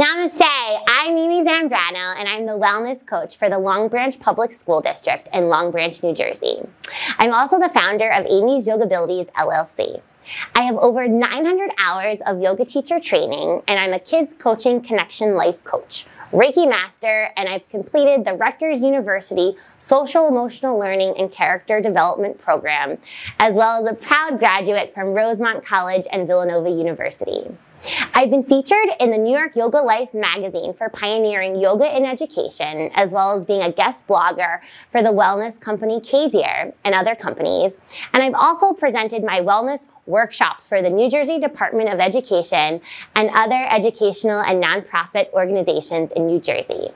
Namaste, I'm Amy Zambrano and I'm the wellness coach for the Long Branch Public School District in Long Branch, New Jersey. I'm also the founder of Amy's Yoga Abilities LLC. I have over 900 hours of yoga teacher training and I'm a kids coaching connection life coach. Reiki Master, and I've completed the Rutgers University Social Emotional Learning and Character Development Program, as well as a proud graduate from Rosemont College and Villanova University. I've been featured in the New York Yoga Life magazine for pioneering yoga in education, as well as being a guest blogger for the wellness company Kdeer and other companies. And I've also presented my wellness workshops for the New Jersey Department of Education and other educational and nonprofit organizations in New Jersey.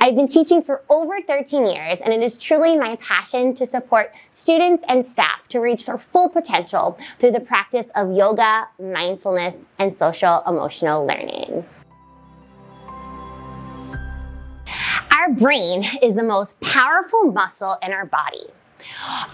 I've been teaching for over 13 years, and it is truly my passion to support students and staff to reach their full potential through the practice of yoga, mindfulness, and social emotional learning. Our brain is the most powerful muscle in our body.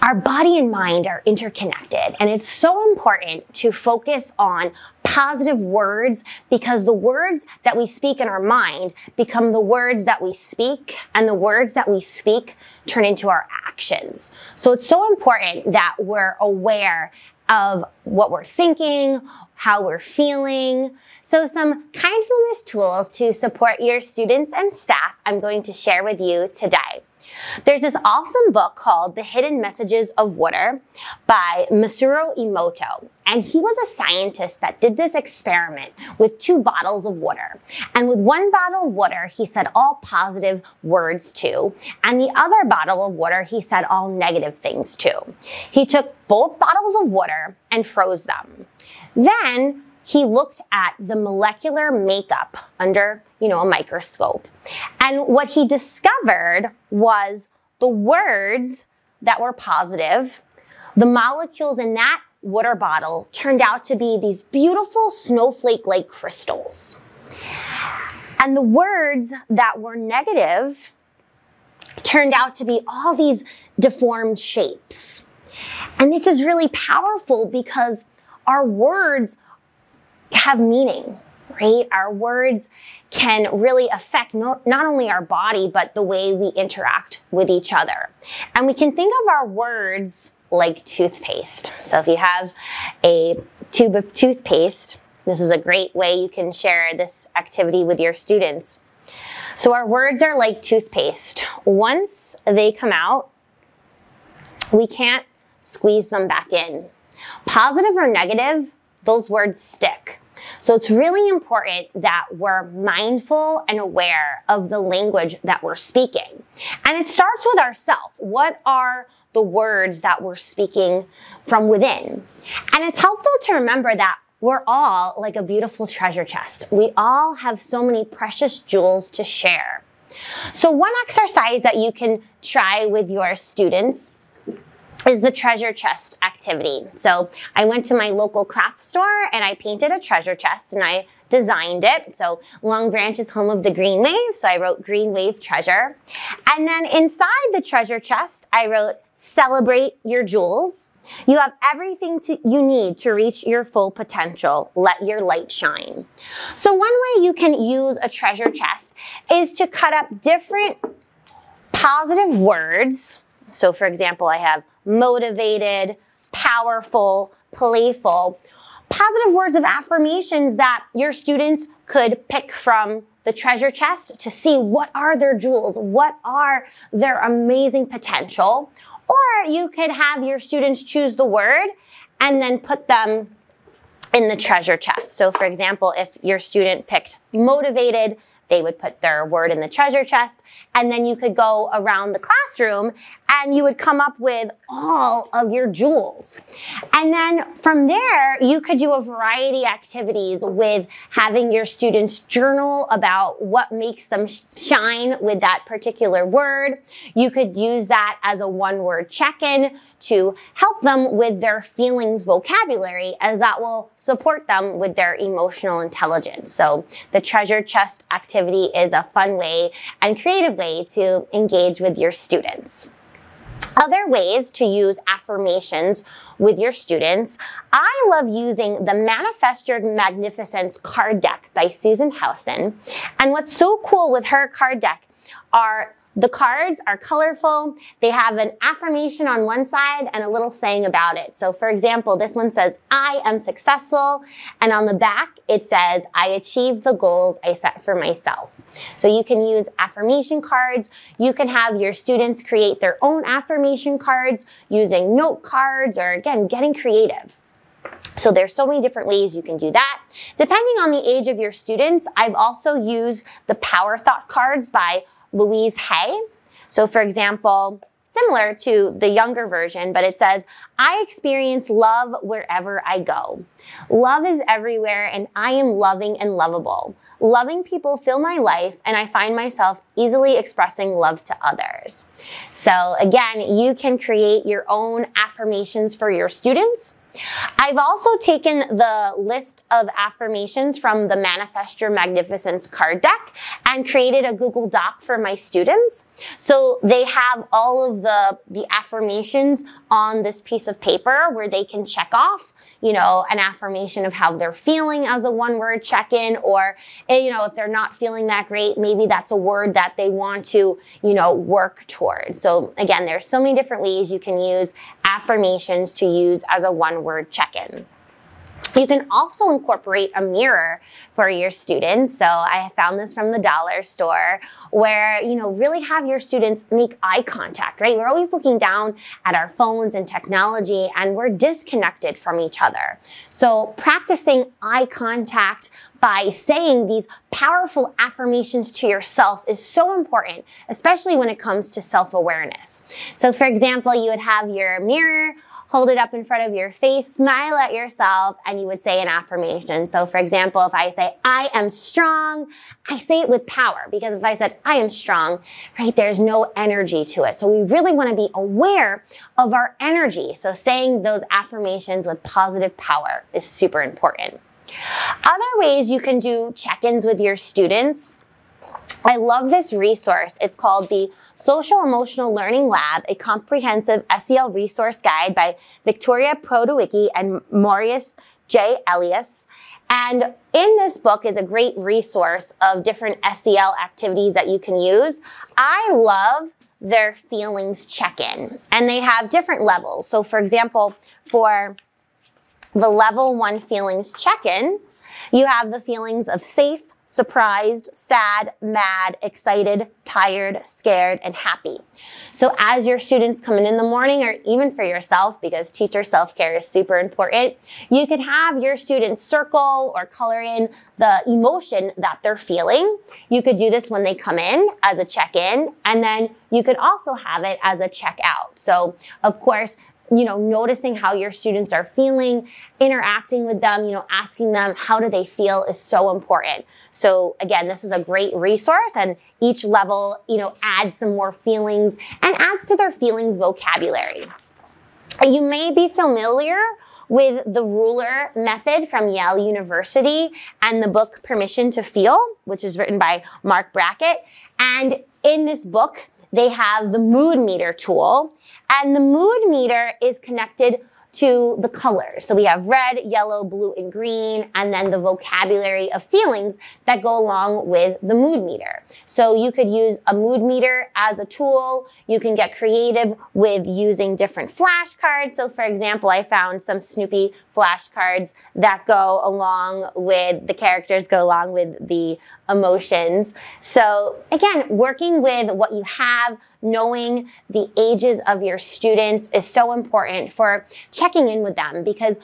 Our body and mind are interconnected, and it's so important to focus on positive words because the words that we speak in our mind become the words that we speak, and the words that we speak turn into our actions. So it's so important that we're aware of what we're thinking, how we're feeling. So some kindfulness tools to support your students and staff I'm going to share with you today. There's this awesome book called The Hidden Messages of Water by Masaru Emoto. And he was a scientist that did this experiment with two bottles of water. And with one bottle of water, he said all positive words to. And the other bottle of water, he said all negative things to. He took both bottles of water and froze them. Then he looked at the molecular makeup under, you know, a microscope. And what he discovered was the words that were positive, the molecules in that water bottle turned out to be these beautiful snowflake-like crystals. And the words that were negative turned out to be all these deformed shapes. And this is really powerful because our words have meaning, right? Our words can really affect not, not only our body, but the way we interact with each other. And we can think of our words like toothpaste. So if you have a tube of toothpaste, this is a great way you can share this activity with your students. So our words are like toothpaste. Once they come out, we can't squeeze them back in. Positive or negative, those words stick. So it's really important that we're mindful and aware of the language that we're speaking. And it starts with ourselves. What are the words that we're speaking from within? And it's helpful to remember that we're all like a beautiful treasure chest. We all have so many precious jewels to share. So one exercise that you can try with your students is the treasure chest activity. So I went to my local craft store and I painted a treasure chest and I designed it. So Long Branch is home of the Green Wave, so I wrote Green Wave Treasure. And then inside the treasure chest, I wrote Celebrate Your Jewels. You have everything to, you need to reach your full potential. Let your light shine. So one way you can use a treasure chest is to cut up different positive words. So for example, I have motivated, powerful, playful. Positive words of affirmations that your students could pick from the treasure chest to see what are their jewels, what are their amazing potential. Or you could have your students choose the word and then put them in the treasure chest. So for example, if your student picked motivated, they would put their word in the treasure chest, and then you could go around the classroom and you would come up with all of your jewels. And then from there, you could do a variety of activities with having your students journal about what makes them shine with that particular word. You could use that as a one word check-in to help them with their feelings vocabulary as that will support them with their emotional intelligence. So the treasure chest activity is a fun way and creative way to engage with your students. Other ways to use affirmations with your students, I love using the Manifest Your Magnificence card deck by Susan Howson. And what's so cool with her card deck are the cards are colorful. They have an affirmation on one side and a little saying about it. So for example, this one says, I am successful. And on the back, it says, I achieved the goals I set for myself. So you can use affirmation cards. You can have your students create their own affirmation cards using note cards or again, getting creative. So there's so many different ways you can do that. Depending on the age of your students, I've also used the Power Thought cards by Louise Hay. So for example, similar to the younger version, but it says, I experience love wherever I go. Love is everywhere and I am loving and lovable. Loving people fill my life and I find myself easily expressing love to others. So again, you can create your own affirmations for your students. I've also taken the list of affirmations from the Manifest Your Magnificence card deck and created a Google Doc for my students. So they have all of the, the affirmations on this piece of paper where they can check off you know, an affirmation of how they're feeling as a one word check in, or, eh, you know, if they're not feeling that great, maybe that's a word that they want to, you know, work toward. So again, there's so many different ways you can use affirmations to use as a one word check in. You can also incorporate a mirror for your students. So I found this from the dollar store where, you know, really have your students make eye contact, right? We're always looking down at our phones and technology and we're disconnected from each other. So practicing eye contact by saying these powerful affirmations to yourself is so important, especially when it comes to self-awareness. So for example, you would have your mirror hold it up in front of your face, smile at yourself, and you would say an affirmation. So for example, if I say, I am strong, I say it with power because if I said, I am strong, right, there's no energy to it. So we really want to be aware of our energy. So saying those affirmations with positive power is super important. Other ways you can do check-ins with your students I love this resource. It's called the Social Emotional Learning Lab, a comprehensive SEL resource guide by Victoria Poedubicky and Maurice J. Elias. And in this book is a great resource of different SEL activities that you can use. I love their feelings check-in and they have different levels. So for example, for the level one feelings check-in, you have the feelings of safe, surprised, sad, mad, excited, tired, scared, and happy. So as your students come in in the morning or even for yourself, because teacher self-care is super important, you could have your students circle or color in the emotion that they're feeling. You could do this when they come in as a check-in, and then you could also have it as a check-out. So of course, you know, noticing how your students are feeling, interacting with them, you know, asking them how do they feel is so important. So again, this is a great resource and each level, you know, adds some more feelings and adds to their feelings vocabulary. You may be familiar with the ruler method from Yale University and the book Permission to Feel, which is written by Marc Brackett. And in this book, they have the mood meter tool. And the mood meter is connected to the colors. So we have red, yellow, blue, and green, and then the vocabulary of feelings that go along with the mood meter. So you could use a mood meter as a tool. You can get creative with using different flashcards. So for example, I found some Snoopy flashcards that go along with the characters go along with the emotions. So again, working with what you have, knowing the ages of your students is so important for checking in with them because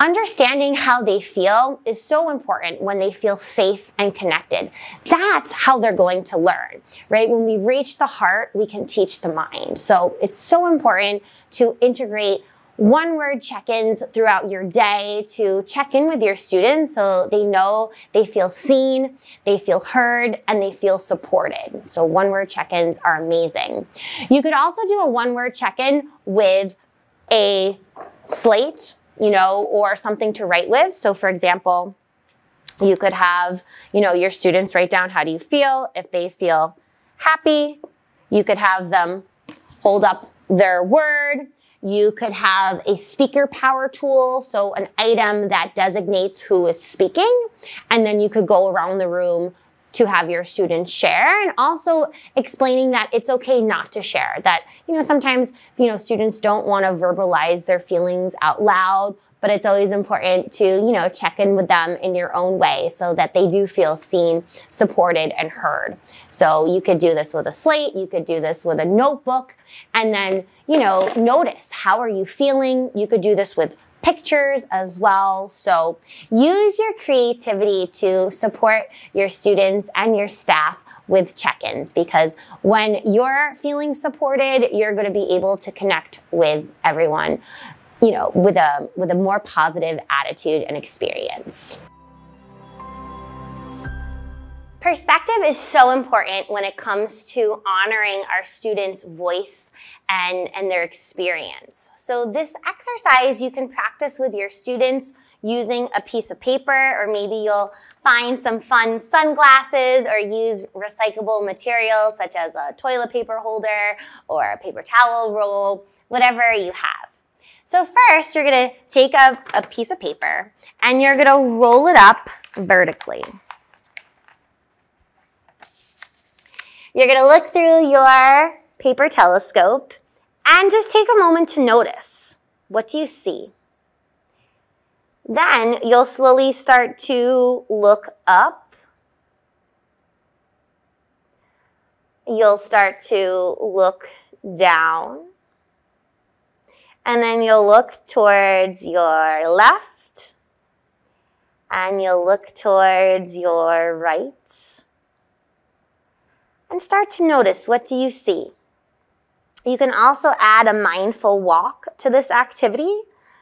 understanding how they feel is so important when they feel safe and connected. That's how they're going to learn, right? When we reach the heart, we can teach the mind. So it's so important to integrate one word check-ins throughout your day to check in with your students so they know they feel seen, they feel heard, and they feel supported. So one word check-ins are amazing. You could also do a one word check-in with a slate, you know, or something to write with. So for example, you could have, you know, your students write down how do you feel. If they feel happy, you could have them hold up their word. You could have a speaker power tool, so an item that designates who is speaking, and then you could go around the room to have your students share and also explaining that it's okay not to share that you know sometimes you know students don't want to verbalize their feelings out loud but it's always important to you know check in with them in your own way so that they do feel seen supported and heard. So you could do this with a slate you could do this with a notebook and then you know notice how are you feeling? You could do this with pictures as well. So use your creativity to support your students and your staff with check-ins because when you're feeling supported, you're going to be able to connect with everyone, you know, with a with a more positive attitude and experience. Perspective is so important when it comes to honoring our students' voice and, and their experience. So this exercise you can practice with your students using a piece of paper or maybe you'll find some fun sunglasses or use recyclable materials such as a toilet paper holder or a paper towel roll, whatever you have. So first, you're gonna take a, a piece of paper and you're gonna roll it up vertically. You're going to look through your paper telescope and just take a moment to notice. What do you see? Then you'll slowly start to look up. You'll start to look down. And then you'll look towards your left. And you'll look towards your right and start to notice what do you see. You can also add a mindful walk to this activity.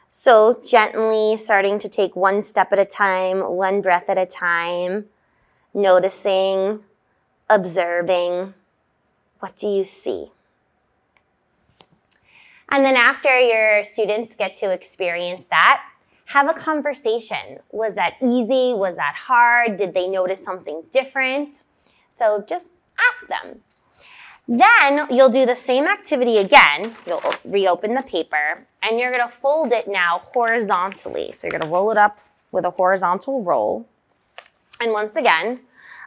So gently starting to take one step at a time, one breath at a time, noticing, observing, what do you see? And then after your students get to experience that, have a conversation. Was that easy? Was that hard? Did they notice something different? So just ask them. Then you'll do the same activity again. You'll reopen the paper and you're gonna fold it now horizontally. So you're gonna roll it up with a horizontal roll. And once again,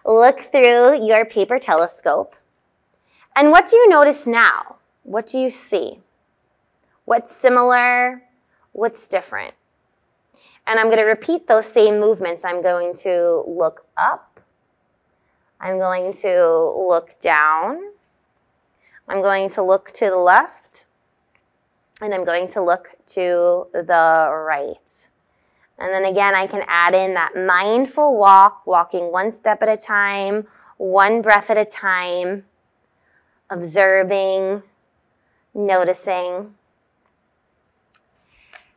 look through your paper telescope. And what do you notice now? What do you see? What's similar? What's different? And I'm gonna repeat those same movements. I'm going to look up I'm going to look down. I'm going to look to the left. And I'm going to look to the right. And then again, I can add in that mindful walk, walking one step at a time, one breath at a time, observing, noticing.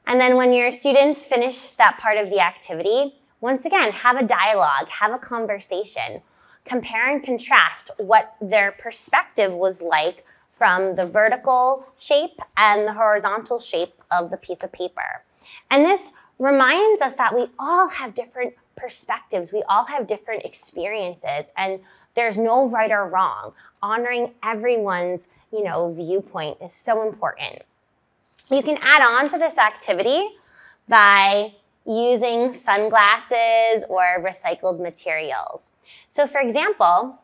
And then when your students finish that part of the activity, once again, have a dialogue, have a conversation compare and contrast what their perspective was like from the vertical shape and the horizontal shape of the piece of paper. And this reminds us that we all have different perspectives. We all have different experiences and there's no right or wrong. Honoring everyone's, you know, viewpoint is so important. You can add on to this activity by using sunglasses or recycled materials. So for example,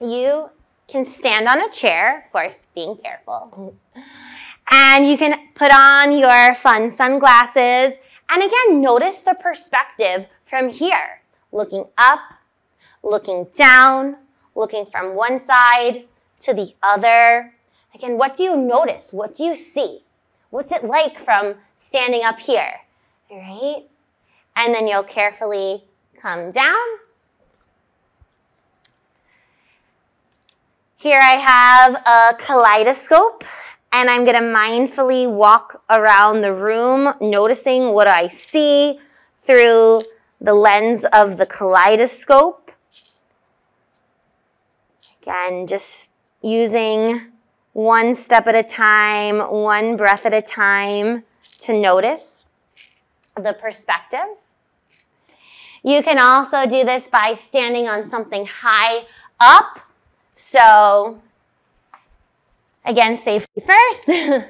you can stand on a chair, of course, being careful, and you can put on your fun sunglasses and again, notice the perspective from here, looking up, looking down, looking from one side to the other. Again, what do you notice? What do you see? What's it like from standing up here? right? And then you'll carefully come down. Here I have a kaleidoscope and I'm gonna mindfully walk around the room, noticing what I see through the lens of the kaleidoscope. Again, just using one step at a time, one breath at a time to notice the perspective. You can also do this by standing on something high up. So Again, safety first.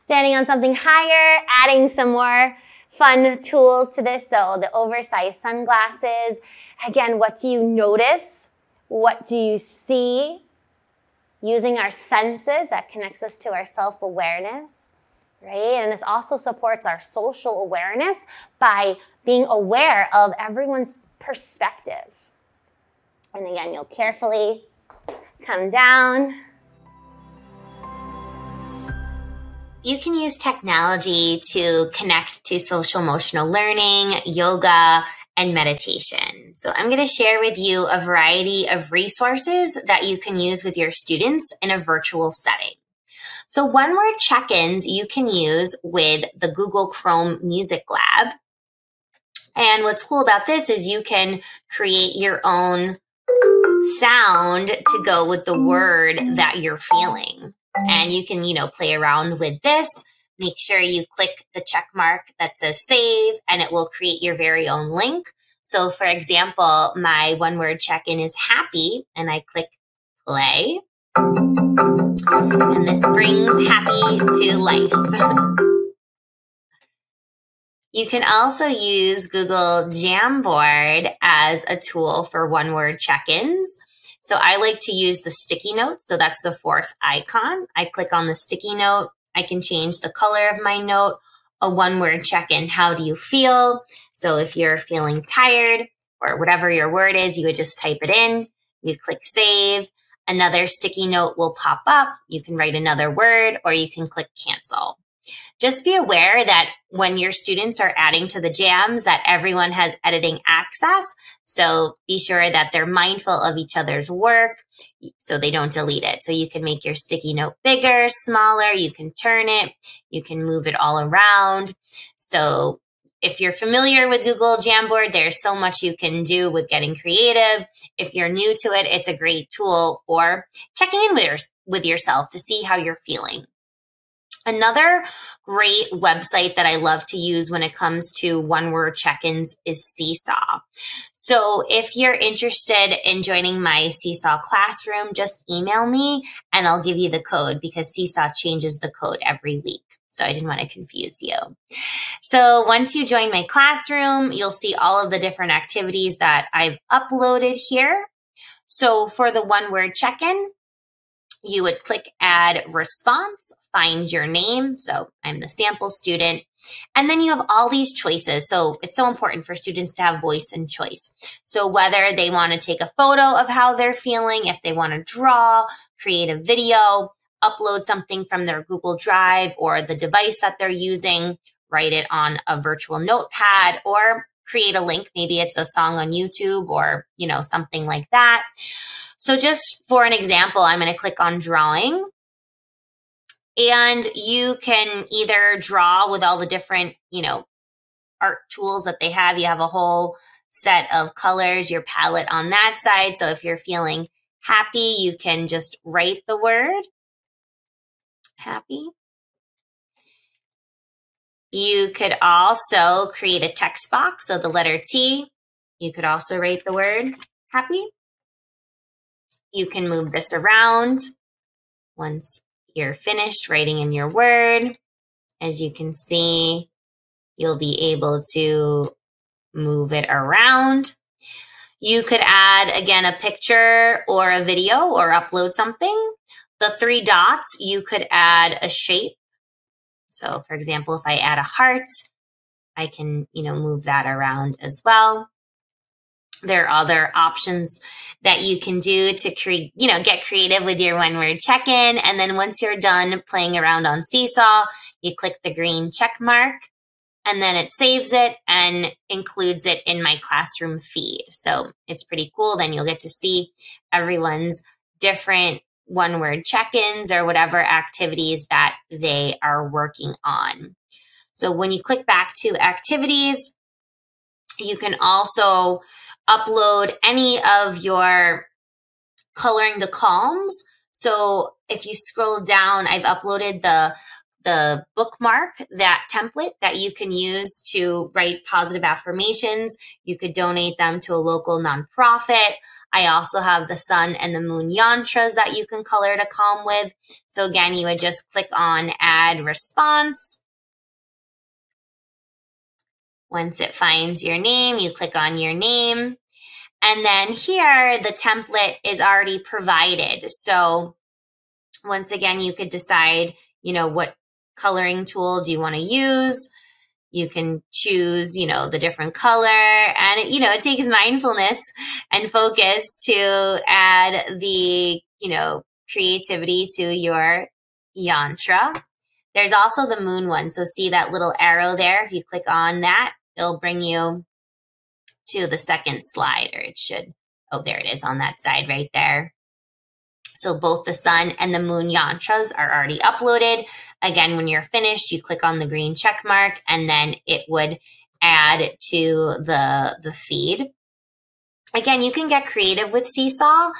Standing on something higher, adding some more fun tools to this. So the oversized sunglasses. Again, what do you notice? What do you see? Using our senses that connects us to our self-awareness, right? And this also supports our social awareness by being aware of everyone's perspective. And again, you'll carefully come down. You can use technology to connect to social emotional learning, yoga, and meditation. So I'm going to share with you a variety of resources that you can use with your students in a virtual setting. So one word check-ins you can use with the Google Chrome Music Lab. And what's cool about this is you can create your own sound to go with the word that you're feeling. And you can, you know, play around with this. Make sure you click the check mark that says save and it will create your very own link. So for example, my one word check-in is happy and I click play. And this brings happy to life. You can also use Google Jamboard as a tool for one word check ins. So I like to use the sticky note. So that's the fourth icon. I click on the sticky note. I can change the color of my note. A one word check in. How do you feel? So if you're feeling tired or whatever your word is, you would just type it in. You click save. Another sticky note will pop up. You can write another word or you can click cancel just be aware that when your students are adding to the jams that everyone has editing access. So be sure that they're mindful of each other's work so they don't delete it. So you can make your sticky note bigger, smaller, you can turn it, you can move it all around. So if you're familiar with Google Jamboard, there's so much you can do with getting creative. If you're new to it, it's a great tool for checking in with, your, with yourself to see how you're feeling. Another great website that I love to use when it comes to one word check ins is Seesaw. So if you're interested in joining my Seesaw classroom, just email me and I'll give you the code because Seesaw changes the code every week. So I didn't want to confuse you. So once you join my classroom, you'll see all of the different activities that I've uploaded here. So for the one word check in, you would click add response, find your name. So I'm the sample student. And then you have all these choices. So it's so important for students to have voice and choice. So whether they want to take a photo of how they're feeling, if they want to draw, create a video, upload something from their Google Drive or the device that they're using, write it on a virtual notepad or create a link. Maybe it's a song on YouTube or, you know, something like that. So just for an example, I'm going to click on drawing and you can either draw with all the different, you know, art tools that they have. You have a whole set of colors, your palette on that side. So if you're feeling happy, you can just write the word happy. You could also create a text box. So the letter T, you could also write the word happy. You can move this around once you're finished writing in your word. As you can see, you'll be able to move it around. You could add, again, a picture or a video or upload something. The three dots, you could add a shape. So for example, if I add a heart, I can, you know, move that around as well there are other options that you can do to create, you know, get creative with your one word check in. And then once you're done playing around on Seesaw, you click the green check mark and then it saves it and includes it in my classroom feed. So it's pretty cool. Then you'll get to see everyone's different one word check ins or whatever activities that they are working on. So when you click back to activities, you can also upload any of your coloring the calms. So if you scroll down, I've uploaded the the bookmark, that template that you can use to write positive affirmations. You could donate them to a local nonprofit. I also have the sun and the moon yantras that you can color to calm with. So again, you would just click on add response. Once it finds your name, you click on your name. And then here, the template is already provided. So once again, you could decide, you know, what coloring tool do you want to use? You can choose, you know, the different color and, it, you know, it takes mindfulness and focus to add the, you know, creativity to your yantra. There's also the moon one. So see that little arrow there? If you click on that, it'll bring you to the second slide, or it should. Oh, there it is on that side right there. So both the sun and the moon yantras are already uploaded. Again, when you're finished, you click on the green check mark and then it would add to the, the feed. Again, you can get creative with Seesaw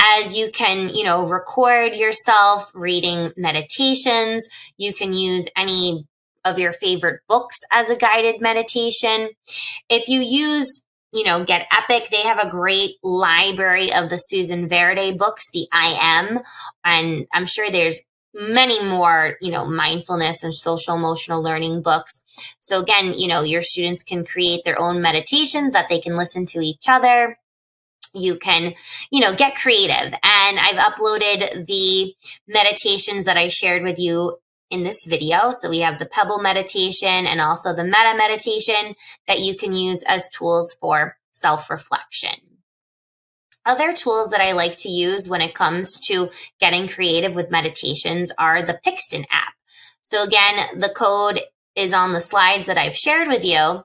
as you can, you know, record yourself reading meditations. You can use any of your favorite books as a guided meditation. If you use you know, get Epic. They have a great library of the Susan Verde books, the I Am, and I'm sure there's many more, you know, mindfulness and social emotional learning books. So again, you know, your students can create their own meditations that they can listen to each other. You can, you know, get creative. And I've uploaded the meditations that I shared with you in this video. So we have the Pebble meditation and also the metta meditation that you can use as tools for self-reflection. Other tools that I like to use when it comes to getting creative with meditations are the Pixton app. So again, the code is on the slides that I've shared with you.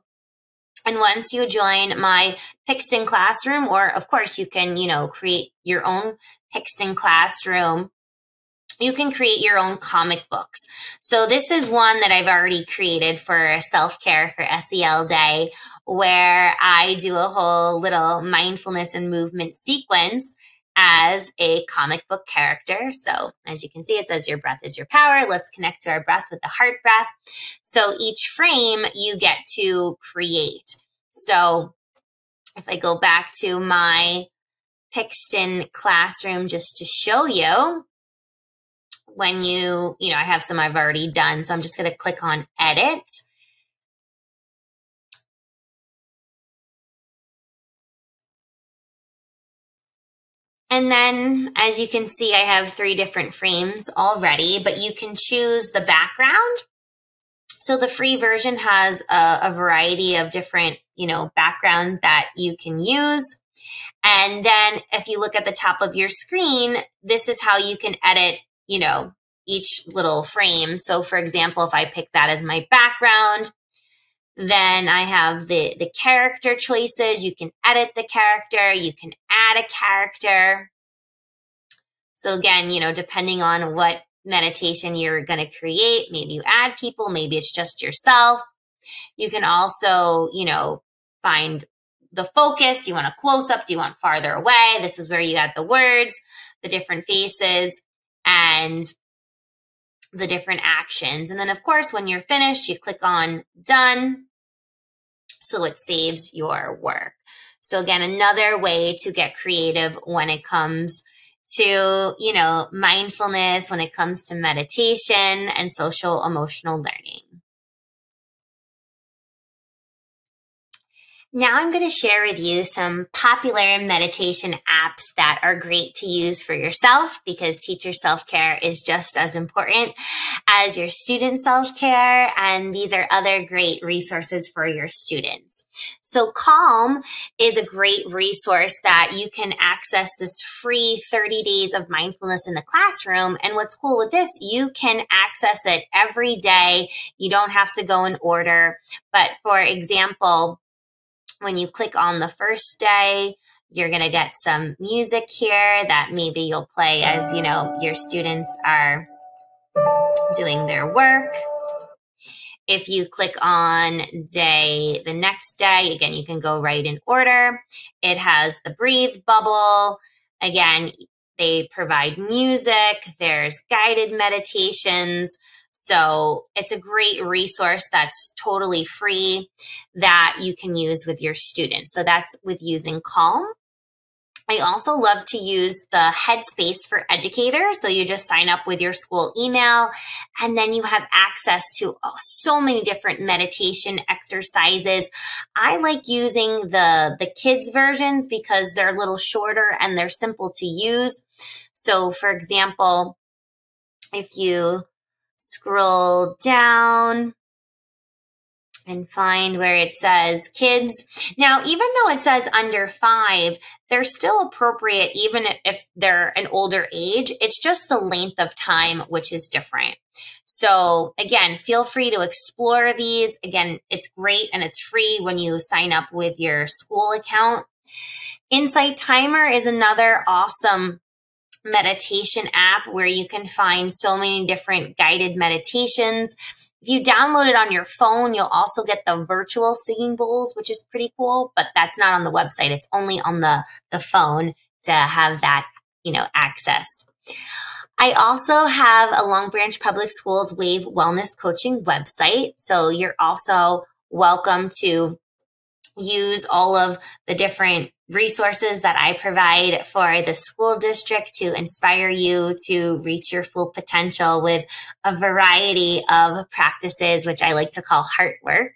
And once you join my Pixton classroom, or of course you can, you know, create your own Pixton classroom you can create your own comic books. So this is one that I've already created for self-care for SEL day where I do a whole little mindfulness and movement sequence as a comic book character. So as you can see, it says your breath is your power. Let's connect to our breath with the heart breath. So each frame you get to create. So if I go back to my Pixton classroom just to show you, when you, you know, I have some I've already done. So I'm just going to click on edit. And then as you can see, I have three different frames already, but you can choose the background. So the free version has a, a variety of different, you know, backgrounds that you can use. And then if you look at the top of your screen, this is how you can edit you know, each little frame. So for example, if I pick that as my background, then I have the, the character choices. You can edit the character. You can add a character. So again, you know, depending on what meditation you're going to create, maybe you add people, maybe it's just yourself. You can also, you know, find the focus. Do you want a close up? Do you want farther away? This is where you add the words, the different faces and the different actions. And then, of course, when you're finished, you click on done. So it saves your work. So again, another way to get creative when it comes to, you know, mindfulness, when it comes to meditation and social emotional learning. Now I'm going to share with you some popular meditation apps that are great to use for yourself because teacher self-care is just as important as your student self-care. And these are other great resources for your students. So Calm is a great resource that you can access this free 30 days of mindfulness in the classroom. And what's cool with this, you can access it every day. You don't have to go in order. But for example, when you click on the first day, you're going to get some music here that maybe you'll play as, you know, your students are doing their work. If you click on day, the next day, again, you can go right in order. It has the breathe bubble. Again, they provide music. There's guided meditations. So it's a great resource that's totally free that you can use with your students. So that's with using Calm. I also love to use the Headspace for educators. So you just sign up with your school email and then you have access to oh, so many different meditation exercises. I like using the, the kids versions because they're a little shorter and they're simple to use. So for example, if you scroll down, and find where it says kids. Now, even though it says under five, they're still appropriate even if they're an older age. It's just the length of time which is different. So again, feel free to explore these. Again, it's great and it's free when you sign up with your school account. Insight Timer is another awesome meditation app where you can find so many different guided meditations. If you download it on your phone, you'll also get the virtual singing bowls, which is pretty cool, but that's not on the website. It's only on the, the phone to have that, you know, access. I also have a Long Branch Public Schools Wave Wellness Coaching website. So you're also welcome to use all of the different resources that I provide for the school district to inspire you to reach your full potential with a variety of practices, which I like to call heart work.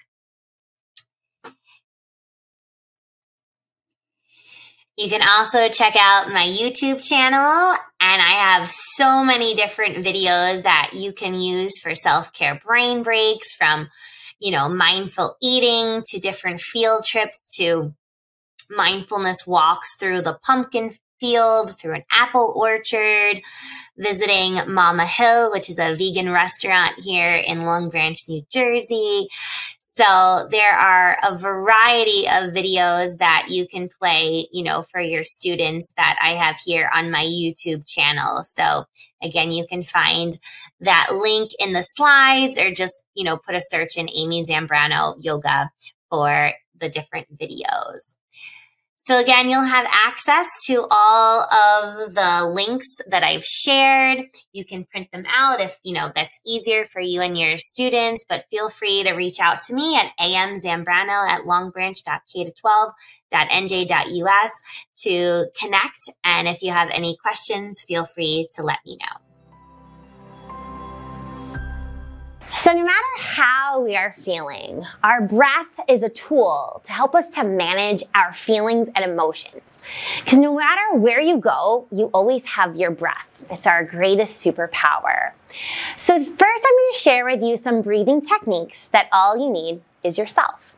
You can also check out my YouTube channel, and I have so many different videos that you can use for self care brain breaks from you know, mindful eating to different field trips to mindfulness walks through the pumpkin field, through an apple orchard, visiting Mama Hill, which is a vegan restaurant here in Long Branch, New Jersey. So there are a variety of videos that you can play, you know, for your students that I have here on my YouTube channel. So again, you can find that link in the slides or just, you know, put a search in Amy Zambrano yoga for the different videos. So again, you'll have access to all of the links that I've shared. You can print them out if, you know, that's easier for you and your students, but feel free to reach out to me at amzambrano at longbranch.k12.nj.us to connect. And if you have any questions, feel free to let me know. So no matter how we are feeling, our breath is a tool to help us to manage our feelings and emotions. Because no matter where you go, you always have your breath. It's our greatest superpower. So first I'm going to share with you some breathing techniques that all you need is yourself.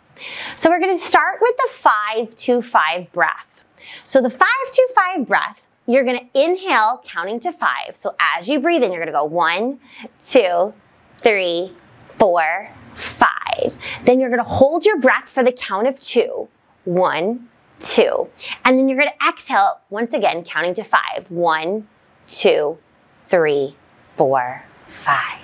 So we're going to start with the 5-2-5 breath. So the 5-2-5 breath you're going to inhale counting to five. So as you breathe in, you're going to go one, two, three, four, five. Then you're gonna hold your breath for the count of two. One, two. And then you're gonna exhale once again, counting to five. One, two, three, four, five.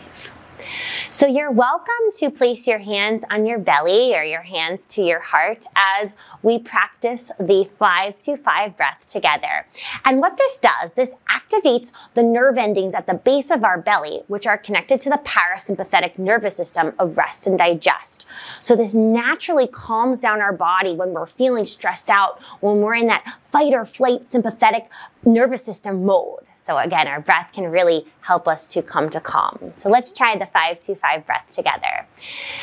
So you're welcome to place your hands on your belly or your hands to your heart as we practice the five to five breath together. And what this does, this activates the nerve endings at the base of our belly, which are connected to the parasympathetic nervous system of rest and digest. So this naturally calms down our body when we're feeling stressed out, when we're in that fight or flight sympathetic nervous system mode. So again, our breath can really help us to come to calm. So let's try the 5-2-5 breath together.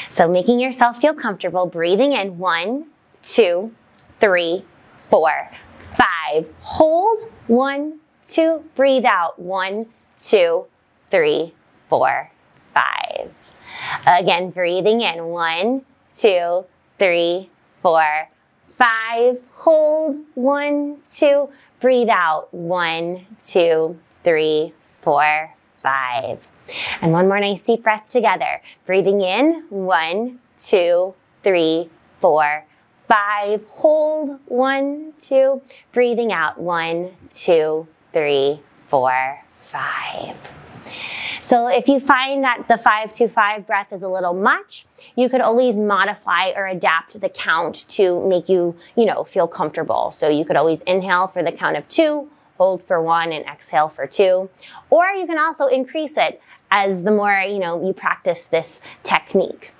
So making yourself feel comfortable, breathing in one, two, three, four, five. Hold, one, two, breathe out, one, two, three, four, five. Again, breathing in, one, two, three, four, five, hold, one, two, breathe out, one, two, three, four, five. And one more nice deep breath together. Breathing in, one, two, three, four, five. Hold, one, two. Breathing out, one, two, three, four, five. So if you find that the 525 breath is a little much, you could always modify or adapt the count to make you, you know, feel comfortable. So you could always inhale for the count of two, hold for one and exhale for two. Or you can also increase it as the more, you know, you practice this technique.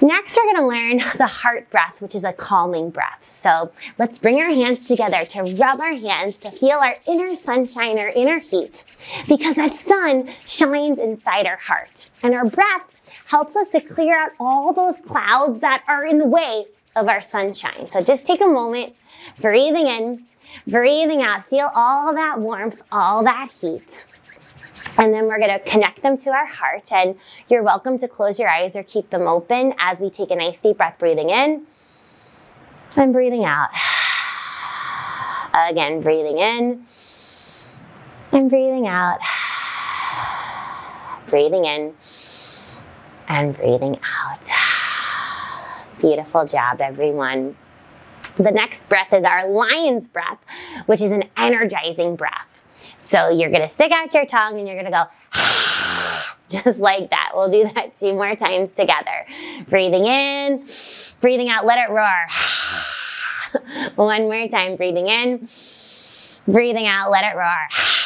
Next, we're gonna learn the heart breath, which is a calming breath. So let's bring our hands together to rub our hands to feel our inner sunshine, our inner heat, because that sun shines inside our heart. And our breath helps us to clear out all those clouds that are in the way of our sunshine. So just take a moment, breathing in, breathing out, feel all that warmth, all that heat. And then we're gonna connect them to our heart and you're welcome to close your eyes or keep them open as we take a nice deep breath, breathing in and breathing out. Again, breathing in and breathing out. Breathing in and breathing out. Beautiful job, everyone. The next breath is our lion's breath, which is an energizing breath. So you're gonna stick out your tongue and you're gonna go, just like that. We'll do that two more times together. Breathing in, breathing out, let it roar. One more time, breathing in, breathing out, let it roar.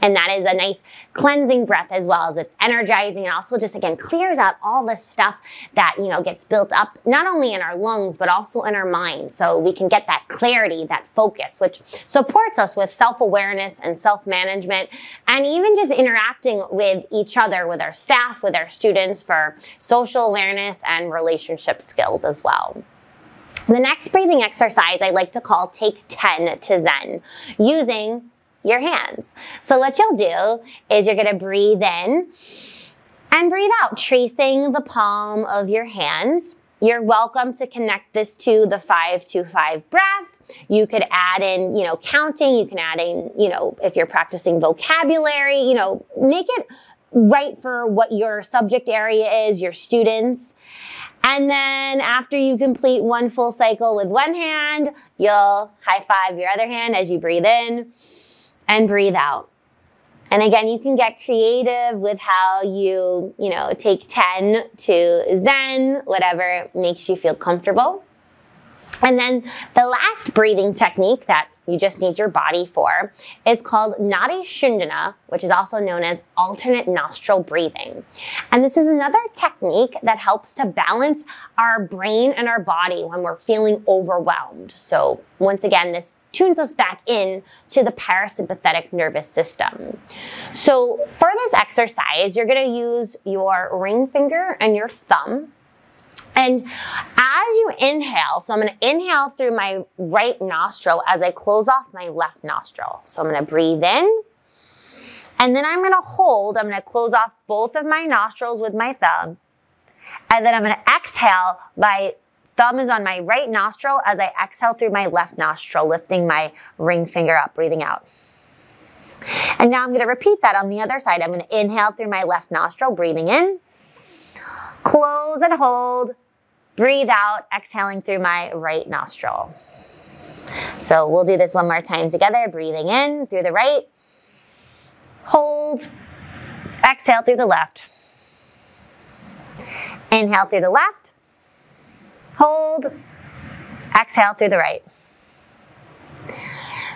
And that is a nice cleansing breath as well as it's energizing and also just again clears out all the stuff that, you know, gets built up not only in our lungs, but also in our mind. So we can get that clarity, that focus, which supports us with self-awareness and self-management and even just interacting with each other, with our staff, with our students for social awareness and relationship skills as well. The next breathing exercise I like to call Take 10 to Zen using your hands. So what you'll do is you're gonna breathe in and breathe out, tracing the palm of your hand. You're welcome to connect this to the five to five breath. You could add in, you know, counting. You can add in, you know, if you're practicing vocabulary, you know, make it right for what your subject area is, your students. And then after you complete one full cycle with one hand, you'll high five your other hand as you breathe in and breathe out. And again, you can get creative with how you, you know, take 10 to Zen, whatever makes you feel comfortable. And then the last breathing technique that you just need your body for is called Nadi Shodhana, which is also known as alternate nostril breathing. And this is another technique that helps to balance our brain and our body when we're feeling overwhelmed. So once again, this tunes us back in to the parasympathetic nervous system. So for this exercise, you're gonna use your ring finger and your thumb and as you inhale, so I'm gonna inhale through my right nostril as I close off my left nostril. So I'm gonna breathe in, and then I'm gonna hold, I'm gonna close off both of my nostrils with my thumb, and then I'm gonna exhale, my thumb is on my right nostril as I exhale through my left nostril, lifting my ring finger up, breathing out. And now I'm gonna repeat that on the other side. I'm gonna inhale through my left nostril, breathing in, close and hold, Breathe out, exhaling through my right nostril. So we'll do this one more time together. Breathing in through the right. Hold. Exhale through the left. Inhale through the left. Hold. Exhale through the right.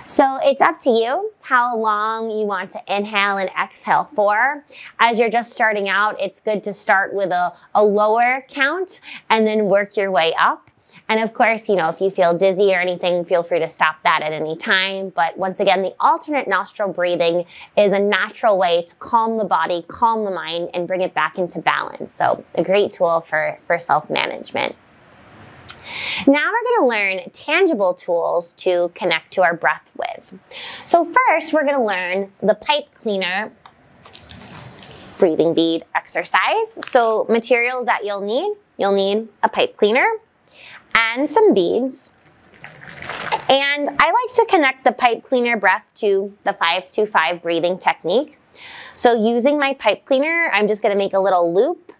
So it's up to you how long you want to inhale and exhale for. As you're just starting out, it's good to start with a, a lower count and then work your way up. And of course, you know, if you feel dizzy or anything, feel free to stop that at any time. But once again, the alternate nostril breathing is a natural way to calm the body, calm the mind, and bring it back into balance. So a great tool for, for self-management. Now we're gonna learn tangible tools to connect to our breath with. So first, we're gonna learn the pipe cleaner breathing bead exercise. So materials that you'll need, you'll need a pipe cleaner and some beads. And I like to connect the pipe cleaner breath to the 525 breathing technique. So using my pipe cleaner, I'm just gonna make a little loop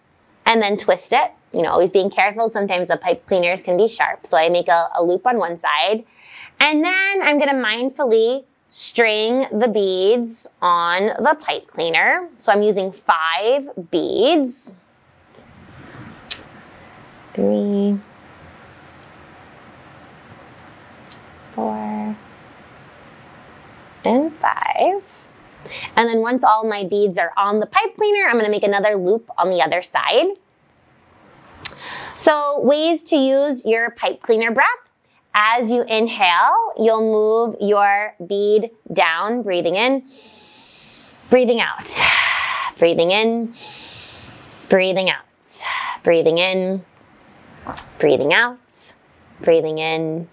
and then twist it you know, always being careful. Sometimes the pipe cleaners can be sharp. So I make a, a loop on one side. And then I'm gonna mindfully string the beads on the pipe cleaner. So I'm using five beads. Three, four, and five. And then once all my beads are on the pipe cleaner, I'm gonna make another loop on the other side. So ways to use your pipe cleaner breath. As you inhale, you'll move your bead down, breathing in, breathing out, breathing in, breathing out, breathing in, breathing out, breathing in,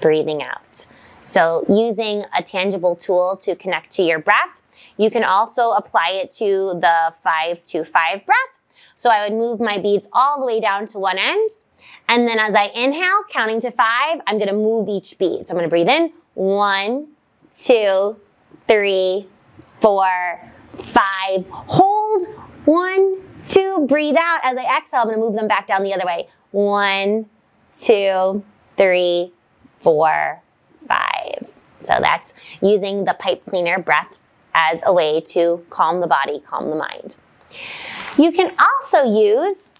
breathing out. So using a tangible tool to connect to your breath, you can also apply it to the five to five breath. So I would move my beads all the way down to one end and then as I inhale, counting to five, I'm gonna move each bead. So I'm gonna breathe in, one, two, three, four, five. Hold, one, two, breathe out. As I exhale, I'm gonna move them back down the other way. One, two, three, four, five. So that's using the pipe cleaner breath as a way to calm the body, calm the mind. You can also use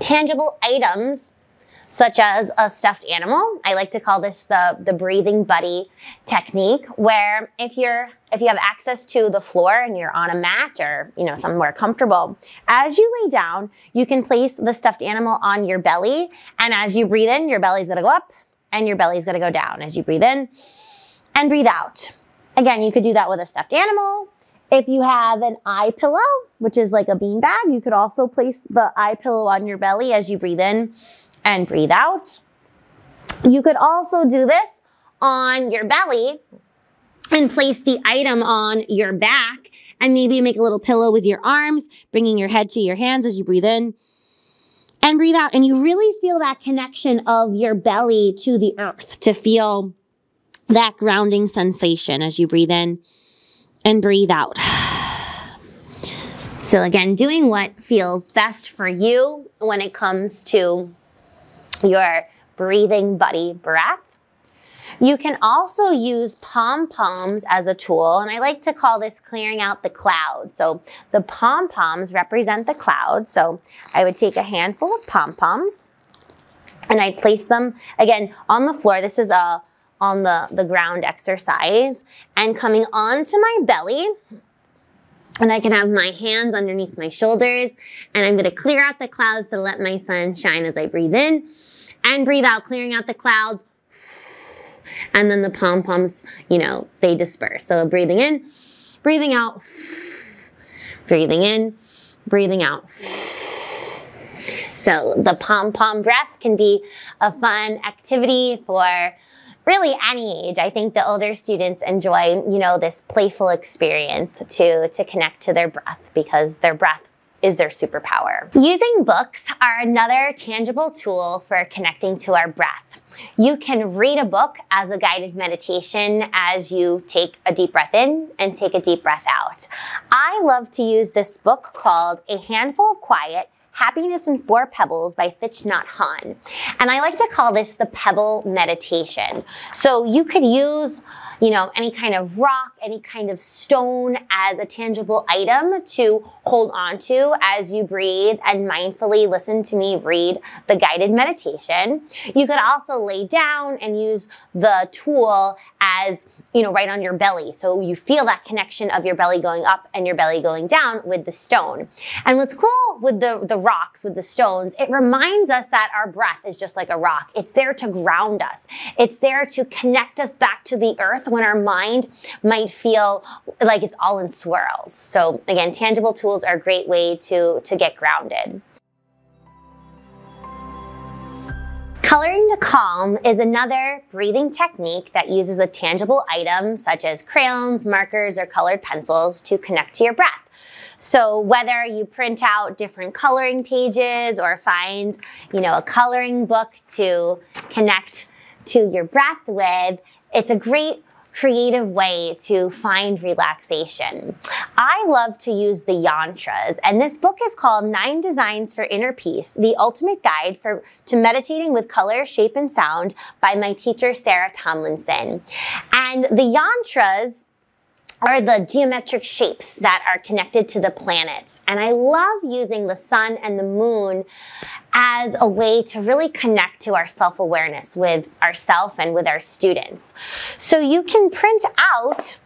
tangible items such as a stuffed animal. I like to call this the, the breathing buddy technique, where if you're if you have access to the floor and you're on a mat or you know somewhere comfortable, as you lay down, you can place the stuffed animal on your belly, and as you breathe in, your belly's gonna go up and your belly's gonna go down as you breathe in and breathe out. Again, you could do that with a stuffed animal. If you have an eye pillow, which is like a bean bag, you could also place the eye pillow on your belly as you breathe in and breathe out. You could also do this on your belly and place the item on your back and maybe make a little pillow with your arms, bringing your head to your hands as you breathe in and breathe out. And you really feel that connection of your belly to the earth to feel that grounding sensation as you breathe in and breathe out. So again, doing what feels best for you when it comes to your breathing buddy breath. You can also use pom-poms as a tool, and I like to call this clearing out the cloud. So the pom-poms represent the cloud. So I would take a handful of pom-poms and I place them, again, on the floor. This is a on the, the ground exercise. And coming onto my belly, and I can have my hands underneath my shoulders, and I'm gonna clear out the clouds to let my sun shine as I breathe in and breathe out, clearing out the clouds. And then the pom poms, you know, they disperse. So breathing in, breathing out, breathing in, breathing out. So the pom pom breath can be a fun activity for really any age. I think the older students enjoy, you know, this playful experience to, to connect to their breath because their breath is their superpower. Using books are another tangible tool for connecting to our breath. You can read a book as a guided meditation as you take a deep breath in and take a deep breath out. I love to use this book called A Handful of Quiet Happiness in Four Pebbles by Thich Nhat Hanh. And I like to call this the pebble meditation. So you could use you know, any kind of rock, any kind of stone as a tangible item to hold on to as you breathe and mindfully listen to me read the guided meditation. You could also lay down and use the tool as you know, right on your belly. So you feel that connection of your belly going up and your belly going down with the stone. And what's cool with the, the rocks, with the stones, it reminds us that our breath is just like a rock. It's there to ground us. It's there to connect us back to the earth when our mind might feel like it's all in swirls. So again, tangible tools are a great way to, to get grounded. Coloring to calm is another breathing technique that uses a tangible item such as crayons, markers, or colored pencils to connect to your breath. So whether you print out different coloring pages or find, you know, a coloring book to connect to your breath with, it's a great creative way to find relaxation. I love to use the yantras, and this book is called Nine Designs for Inner Peace, the ultimate guide for to meditating with color, shape, and sound by my teacher, Sarah Tomlinson. And the yantras are the geometric shapes that are connected to the planets. And I love using the sun and the moon as a way to really connect to our self-awareness with ourself and with our students. So you can print out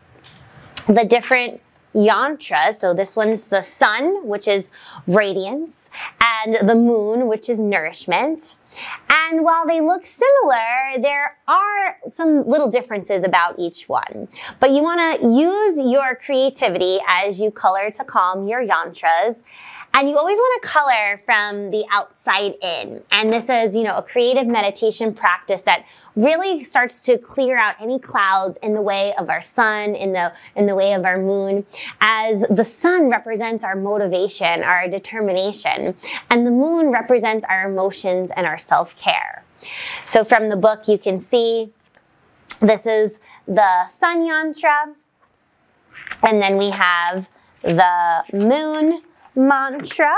the different yantras. So this one's the sun, which is radiance, and the moon, which is nourishment. And while they look similar, there are some little differences about each one. But you want to use your creativity as you color to calm your yantras and you always want to color from the outside in. And this is, you know, a creative meditation practice that really starts to clear out any clouds in the way of our sun, in the, in the way of our moon, as the sun represents our motivation, our determination, and the moon represents our emotions and our self-care. So from the book, you can see this is the sun yantra, and then we have the moon mantra.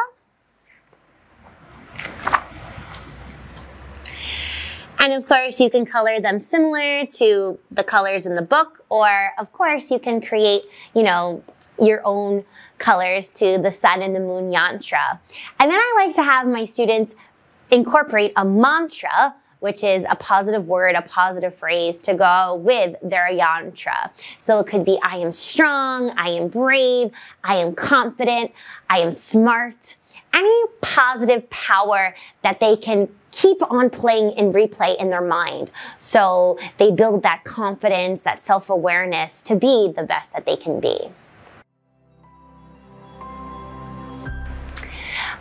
And of course, you can color them similar to the colors in the book, or of course, you can create, you know, your own colors to the sun and the moon yantra. And then I like to have my students incorporate a mantra which is a positive word, a positive phrase to go with their yantra. So it could be I am strong, I am brave, I am confident, I am smart. Any positive power that they can keep on playing and replay in their mind. So they build that confidence, that self awareness to be the best that they can be.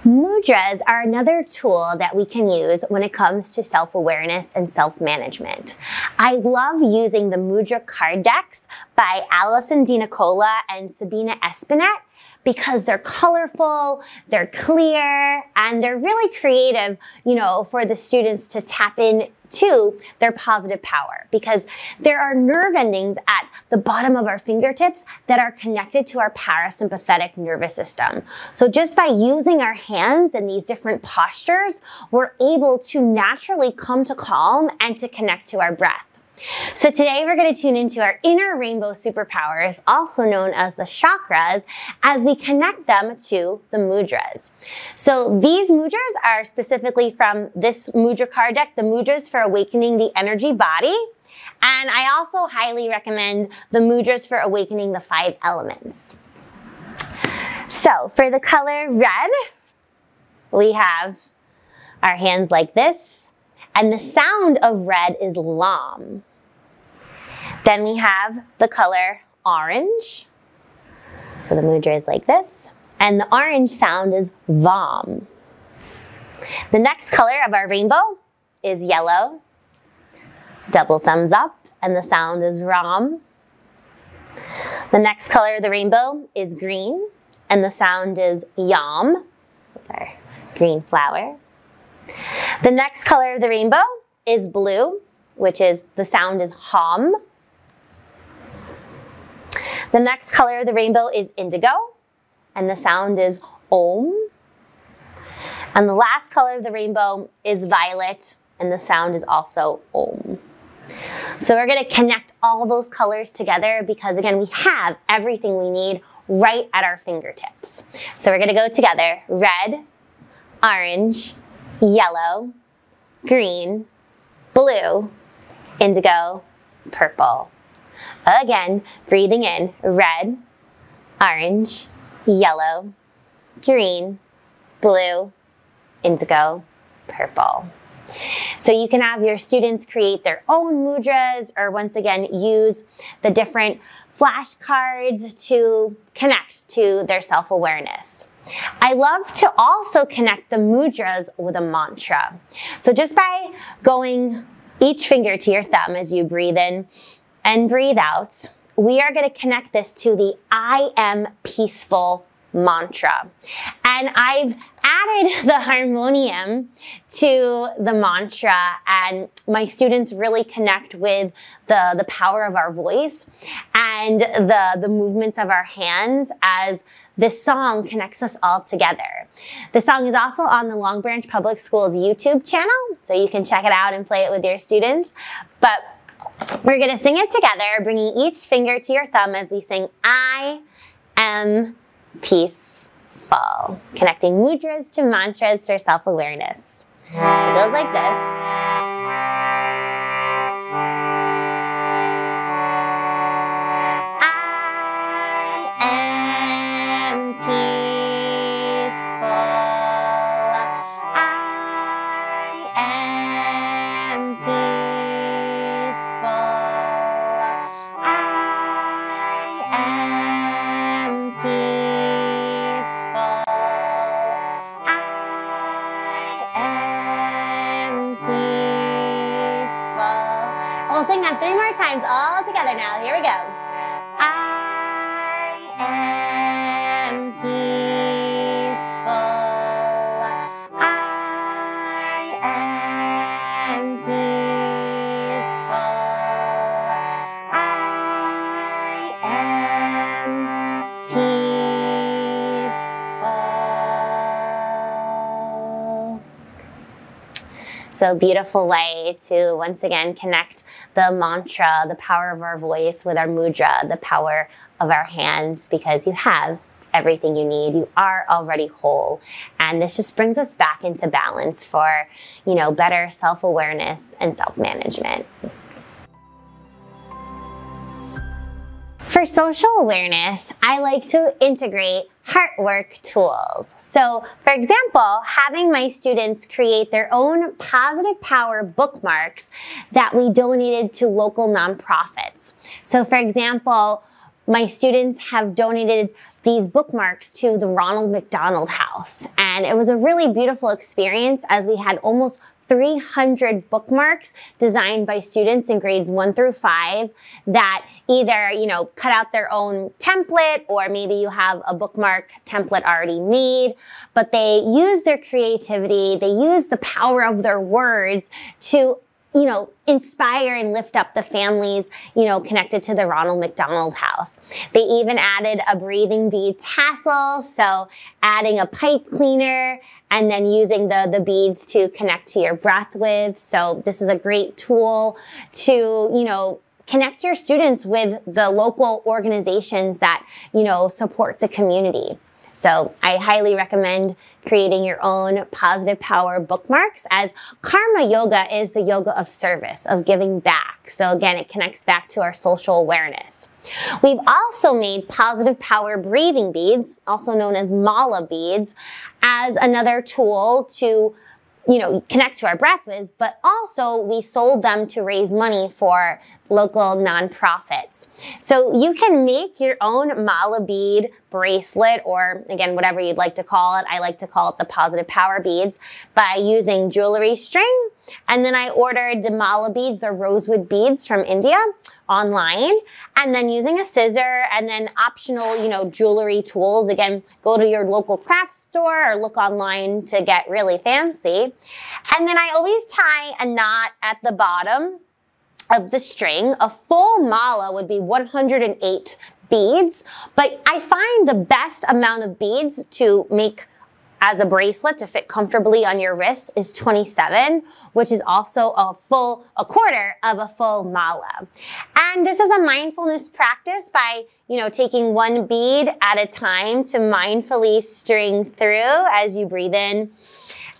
Mudras are another tool that we can use when it comes to self-awareness and self-management. I love using the Mudra card decks by Alison DeNicola and Sabina Espinet because they're colorful, they're clear, and they're really creative, you know, for the students to tap in to their positive power because there are nerve endings at the bottom of our fingertips that are connected to our parasympathetic nervous system. So just by using our hands in these different postures, we're able to naturally come to calm and to connect to our breath. So today we're going to tune into our inner rainbow superpowers, also known as the chakras, as we connect them to the mudras. So these mudras are specifically from this mudra card deck, the mudras for awakening the energy body. And I also highly recommend the mudras for awakening the five elements. So for the color red, we have our hands like this and the sound of red is lam. Then we have the color orange. So the mudra is like this. And the orange sound is vam. The next color of our rainbow is yellow. Double thumbs up. And the sound is ram. The next color of the rainbow is green. And the sound is yam. That's our green flower. The next color of the rainbow is blue, which is the sound is hum. The next color of the rainbow is indigo, and the sound is om. And the last color of the rainbow is violet, and the sound is also om. So we're gonna connect all those colors together because again, we have everything we need right at our fingertips. So we're gonna go together, red, orange, yellow, green, blue, indigo, purple. Again, breathing in red, orange, yellow, green, blue, indigo, purple. So you can have your students create their own mudras or once again use the different flashcards to connect to their self-awareness. I love to also connect the mudras with a mantra. So just by going each finger to your thumb as you breathe in and breathe out, we are going to connect this to the I am peaceful mantra. And I've added the harmonium to the mantra and my students really connect with the, the power of our voice and the, the movements of our hands as this song connects us all together. The song is also on the Long Branch Public Schools YouTube channel, so you can check it out and play it with your students. But we're gonna sing it together, bringing each finger to your thumb as we sing I am peaceful, connecting mudras to mantras for self-awareness. So it goes like this. Times all together now. Here we go. So beautiful way to once again connect the mantra, the power of our voice with our mudra, the power of our hands, because you have everything you need. You are already whole. And this just brings us back into balance for, you know, better self-awareness and self-management. For social awareness, I like to integrate heart work tools. So, for example, having my students create their own positive power bookmarks that we donated to local nonprofits. So, for example, my students have donated these bookmarks to the Ronald McDonald House. And it was a really beautiful experience as we had almost 300 bookmarks designed by students in grades one through five that either, you know, cut out their own template or maybe you have a bookmark template already made, but they use their creativity, they use the power of their words to you know, inspire and lift up the families, you know, connected to the Ronald McDonald House. They even added a breathing bead tassel, so adding a pipe cleaner and then using the, the beads to connect to your breath with. So this is a great tool to, you know, connect your students with the local organizations that, you know, support the community. So I highly recommend creating your own positive power bookmarks as karma yoga is the yoga of service, of giving back. So again, it connects back to our social awareness. We've also made positive power breathing beads, also known as mala beads, as another tool to you know, connect to our breath with, but also we sold them to raise money for local nonprofits. So you can make your own mala bead bracelet or again, whatever you'd like to call it. I like to call it the positive power beads by using jewelry string. And then I ordered the mala beads, the rosewood beads from India online and then using a scissor and then optional, you know, jewelry tools. Again, go to your local craft store or look online to get really fancy. And then I always tie a knot at the bottom of the string. A full mala would be 108 beads, but I find the best amount of beads to make as a bracelet to fit comfortably on your wrist is 27, which is also a full, a quarter of a full mala. And this is a mindfulness practice by, you know, taking one bead at a time to mindfully string through as you breathe in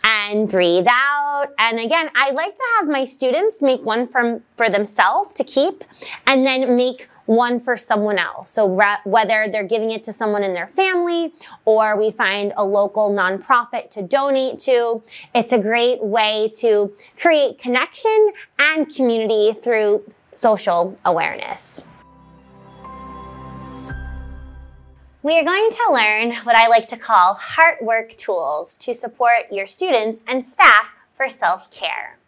and breathe out. And again, I like to have my students make one from, for themselves to keep and then make one for someone else. So whether they're giving it to someone in their family or we find a local nonprofit to donate to, it's a great way to create connection and community through social awareness. We are going to learn what I like to call heart work tools to support your students and staff for self-care.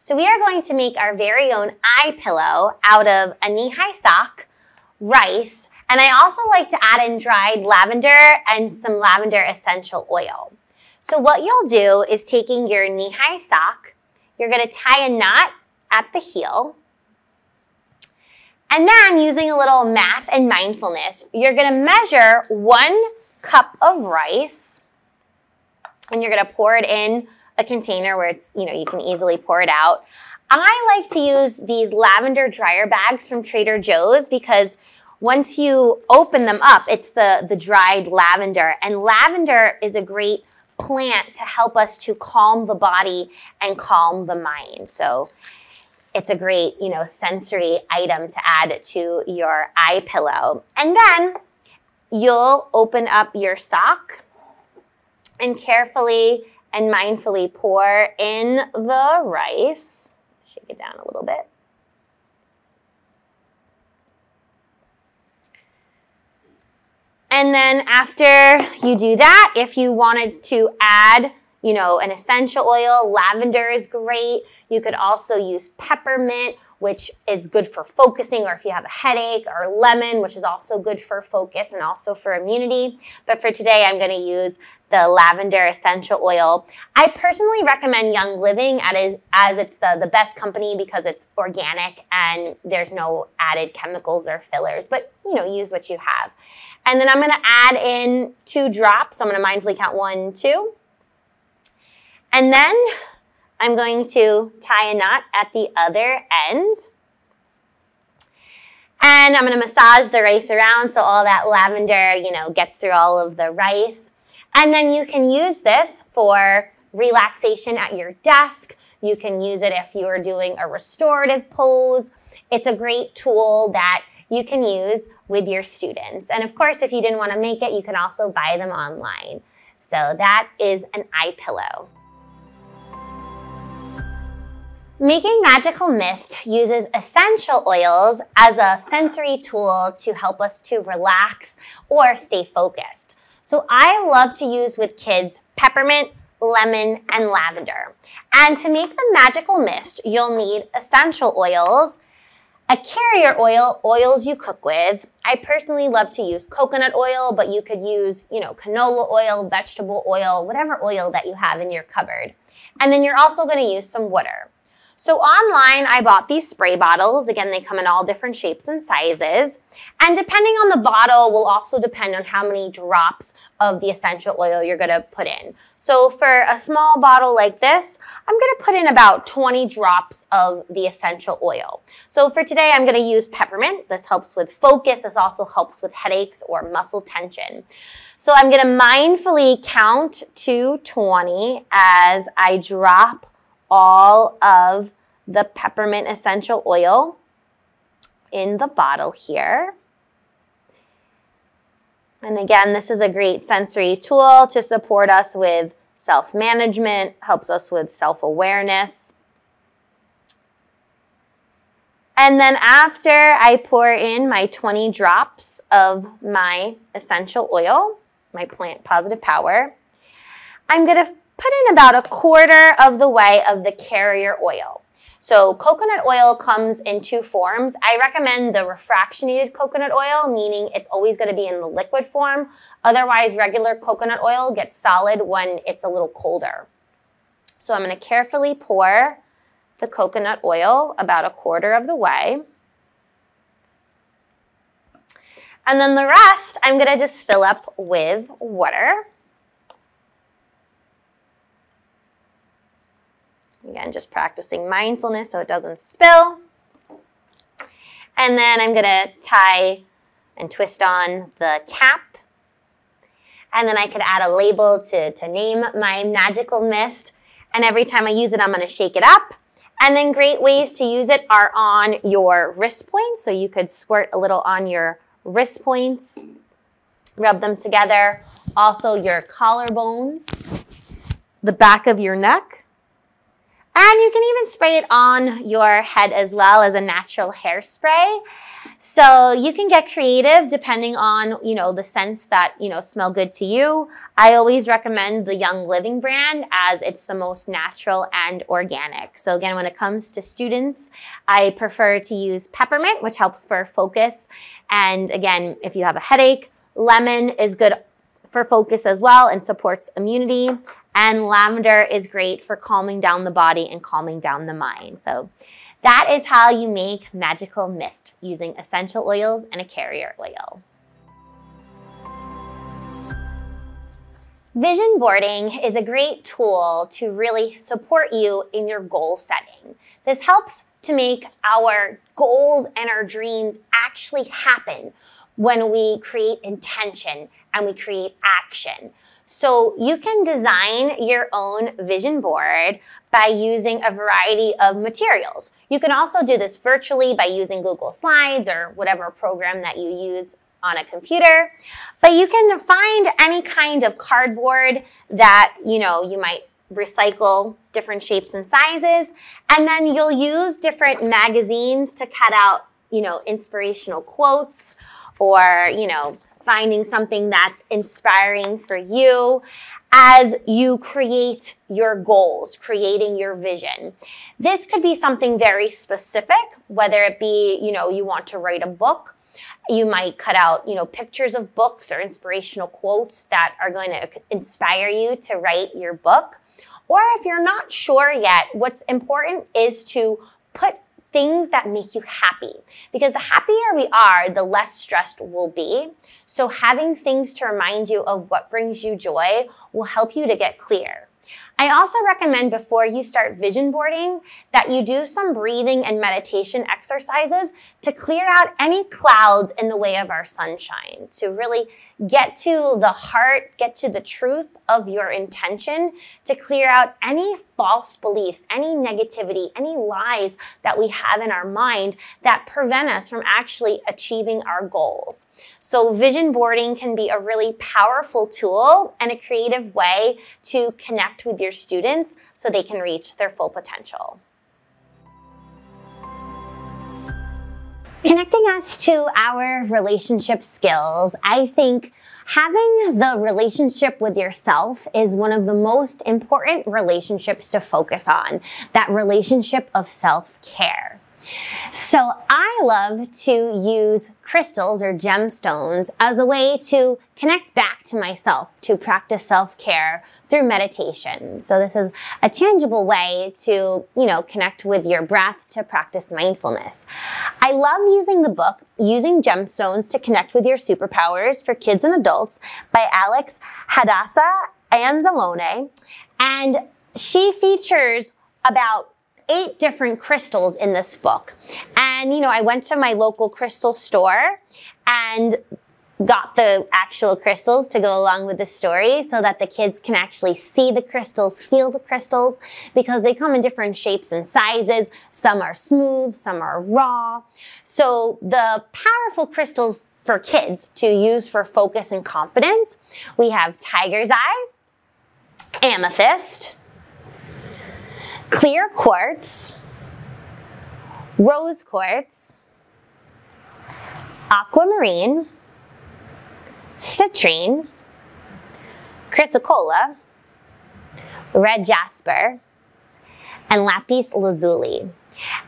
So we are going to make our very own eye pillow out of a knee-high sock, rice, and I also like to add in dried lavender and some lavender essential oil. So what you'll do is taking your knee-high sock, you're gonna tie a knot at the heel, and then using a little math and mindfulness, you're gonna measure one cup of rice and you're gonna pour it in a container where it's, you know, you can easily pour it out. I like to use these lavender dryer bags from Trader Joe's because once you open them up, it's the, the dried lavender. And lavender is a great plant to help us to calm the body and calm the mind. So it's a great, you know, sensory item to add to your eye pillow. And then you'll open up your sock and carefully and mindfully pour in the rice. Shake it down a little bit. And then after you do that, if you wanted to add you know, an essential oil. Lavender is great. You could also use peppermint which is good for focusing or if you have a headache, or lemon, which is also good for focus and also for immunity. But for today, I'm going to use the lavender essential oil. I personally recommend Young Living as, it's the, the best company because it's organic and there's no added chemicals or fillers, but you know, use what you have. And then I'm gonna add in two drops. I'm gonna mindfully count one, two. And then I'm going to tie a knot at the other end. And I'm gonna massage the rice around so all that lavender, you know, gets through all of the rice. And then you can use this for relaxation at your desk. You can use it if you are doing a restorative pose. It's a great tool that you can use with your students. And of course, if you didn't want to make it, you can also buy them online. So that is an eye pillow. Making Magical Mist uses essential oils as a sensory tool to help us to relax or stay focused. So I love to use with kids peppermint, lemon, and lavender. And to make the magical mist, you'll need essential oils, a carrier oil, oils you cook with. I personally love to use coconut oil, but you could use, you know, canola oil, vegetable oil, whatever oil that you have in your cupboard. And then you're also going to use some water. So online, I bought these spray bottles. Again, they come in all different shapes and sizes. And depending on the bottle will also depend on how many drops of the essential oil you're gonna put in. So for a small bottle like this, I'm gonna put in about 20 drops of the essential oil. So for today, I'm gonna use peppermint. This helps with focus. This also helps with headaches or muscle tension. So I'm gonna mindfully count to 20 as I drop all of the peppermint essential oil in the bottle here. And again, this is a great sensory tool to support us with self-management, helps us with self-awareness. And then after I pour in my 20 drops of my essential oil, my plant positive power, I'm going to put in about a quarter of the way of the carrier oil. So coconut oil comes in two forms. I recommend the refractionated coconut oil, meaning it's always going to be in the liquid form. Otherwise, regular coconut oil gets solid when it's a little colder. So I'm going to carefully pour the coconut oil about a quarter of the way. And then the rest, I'm going to just fill up with water. Again, just practicing mindfulness so it doesn't spill. And then I'm gonna tie and twist on the cap. And then I could add a label to, to name my magical mist. And every time I use it, I'm gonna shake it up. And then great ways to use it are on your wrist points. So you could squirt a little on your wrist points, rub them together. Also your collarbones, the back of your neck, and you can even spray it on your head as well as a natural hairspray. So you can get creative depending on, you know, the scents that, you know, smell good to you. I always recommend the Young Living brand as it's the most natural and organic. So again, when it comes to students, I prefer to use peppermint, which helps for focus. And again, if you have a headache, lemon is good for focus as well and supports immunity. And lavender is great for calming down the body and calming down the mind. So that is how you make magical mist using essential oils and a carrier oil. Vision boarding is a great tool to really support you in your goal setting. This helps to make our goals and our dreams actually happen when we create intention and we create action. So you can design your own vision board by using a variety of materials. You can also do this virtually by using Google Slides or whatever program that you use on a computer. But you can find any kind of cardboard that, you know, you might recycle different shapes and sizes. And then you'll use different magazines to cut out, you know, inspirational quotes or, you know, finding something that's inspiring for you. as you create your goals, creating your vision. This could be something very specific, whether it be, you know, you want to write a book, you might cut out, you know, pictures of books or inspirational quotes that are going to inspire you to write your book. Or if you're not sure yet, what's important is to put things that make you happy. Because the happier we are, the less stressed we'll be. So having things to remind you of what brings you joy will help you to get clear. I also recommend before you start vision boarding that you do some breathing and meditation exercises to clear out any clouds in the way of our sunshine, to really get to the heart, get to the truth of your intention, to clear out any false beliefs, any negativity, any lies that we have in our mind that prevent us from actually achieving our goals. So vision boarding can be a really powerful tool and a creative way to connect with your students so they can reach their full potential. Connecting us to our relationship skills, I think having the relationship with yourself is one of the most important relationships to focus on, that relationship of self-care. So I love to use crystals or gemstones as a way to connect back to myself, to practice self-care through meditation. So this is a tangible way to, you know, connect with your breath to practice mindfulness. I love using the book Using Gemstones to Connect with Your Superpowers for Kids and Adults by Alex Hadassah Anzalone. And she features about eight different crystals in this book. And, you know, I went to my local crystal store and got the actual crystals to go along with the story so that the kids can actually see the crystals, feel the crystals, because they come in different shapes and sizes. Some are smooth, some are raw. So the powerful crystals for kids to use for focus and confidence, we have tiger's eye, amethyst, clear quartz, rose quartz, aquamarine, citrine, chrysocolla, red jasper, and lapis lazuli.